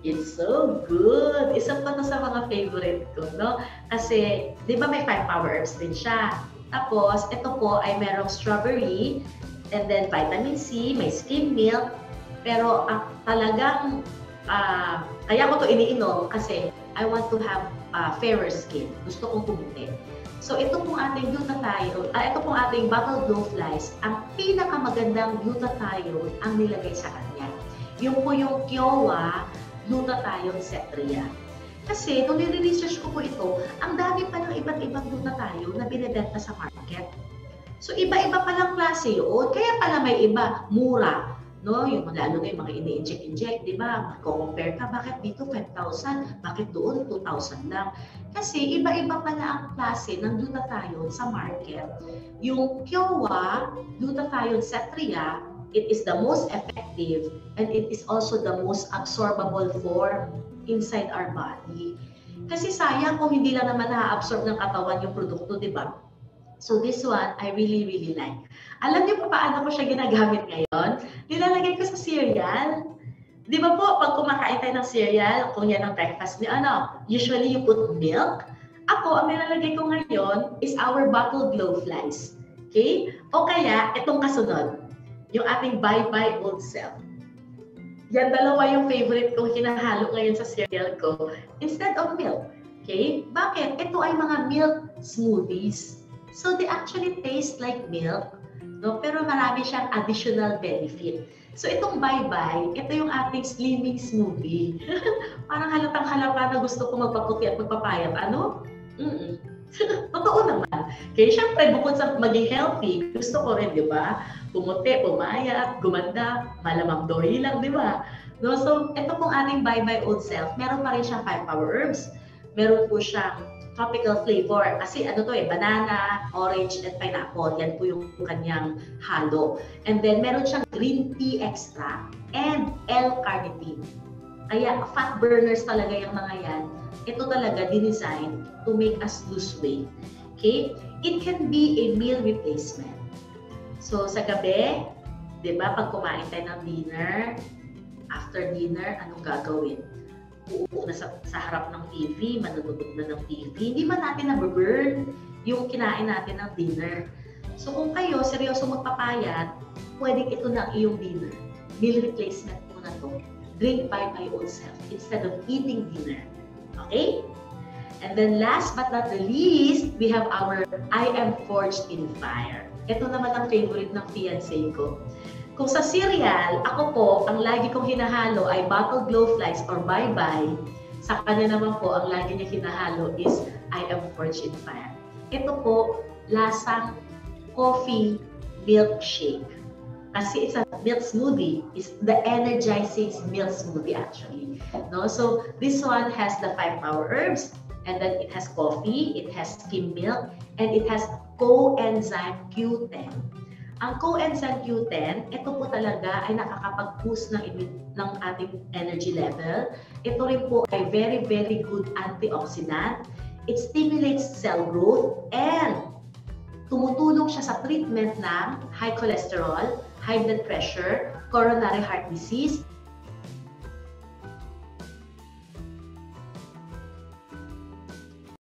It's so good. Isa pa to sa mga favorite ko, no? Kasi, di ba may five power herbs din siya. Tapos, ito po ay merong strawberry, and then vitamin C, may skim milk, pero uh, talagang, uh, kaya ko to iniinom kasi I want to have uh, fairer skin. Gusto kong pumuti. So ito pong ating glutathione, uh, ito pong ating bottle glow flies, ang pinakamagandang glutathione ang nilagay sa kanya. Yung po yung Kiowa glutathione cetria. Kasi nung nire-research ko po ito, ang dami pa ng iba't ibang glutathione na binibenta sa market. So iba-iba palang klase yun, kaya pala may iba, mura, no? Yung lalo na yung mga ini-inject-inject, di ba? Magko-compare ka, bakit dito 5,000? Bakit doon 2,000 lang? Kasi iba-iba pala ang klase ng glutathione sa market. Yung Kiowa, glutathione cetria, it is the most effective and it is also the most absorbable form inside our body. Kasi sayang kung hindi lang naman na-absorb ng katawan yung produkto, di ba? So this one, I really, really like. Alam niyo pa paano ko siya ginagamit ngayon? Nilalagay ko sa cereal. Di ba po, pag kumakain tayo ng cereal, kung yan ang breakfast ni ano, usually you put milk. Ako, ang nilalagay ko ngayon is our bottled glowflies. Okay? O kaya, itong kasunod, yung ating bye-bye old self. Yan dalawa yung favorite kong hinahalo ngayon sa cereal ko instead of milk. Okay? Bakit? Ito ay mga milk smoothies. So they actually taste like milk, no? pero marami siyang additional benefit. So itong bye-bye, ito yung ating slimming smoothie. Parang halatang halata na gusto ko magpaputi at magpapayat. Ano? Mm-mm. Totoo naman. Kaya syempre, bukod sa maging healthy, gusto ko rin, di ba? Pumuti, pumayat, gumanda, malamang dohi lang, di ba? No, so, ito pong ating bye-bye old self, meron pa rin siyang 5 power herbs. Meron po siyang tropical flavor. Kasi ano to eh, banana, orange, and pineapple. Yan po yung kanyang halo. And then meron siyang green tea extract and L-carnitine. Kaya fat burners talaga yung mga yan. Ito talaga dinesign to make us lose weight. Okay? It can be a meal replacement. So sa gabi, 'di ba, pag kumain tayo ng dinner, after dinner, anong gagawin? Uupo na sa, sa harap ng TV, manunod na ng TV, hindi man natin na-burn yung kinain natin ng dinner. So kung kayo seryoso magpapayat, pwedeng ito na iyong dinner. Meal replacement mo na to. Drink by my own self instead of eating dinner. Okay? And then last but not the least, we have our I am forged in fire. Ito naman ang favorite ng fiancé ko. Kung sa cereal, ako po, ang lagi kong hinahalo ay bottled glowflies or bye-bye. Sa kanya naman po, ang lagi niya hinahalo is I am in fire. Ito po, lasang coffee milkshake. Kasi it's a milk smoothie. It's the energizing milk smoothie actually. No? So this one has the five power herbs, and then it has coffee, it has skim milk, and it has coenzyme Q10. Ang coenzyme Q10, ito po talaga ay nakakapag-boost ng, ng ating energy level. Ito rin po ay very, very good antioxidant. It stimulates cell growth and tumutulong siya sa treatment ng high cholesterol, high blood pressure, coronary heart disease,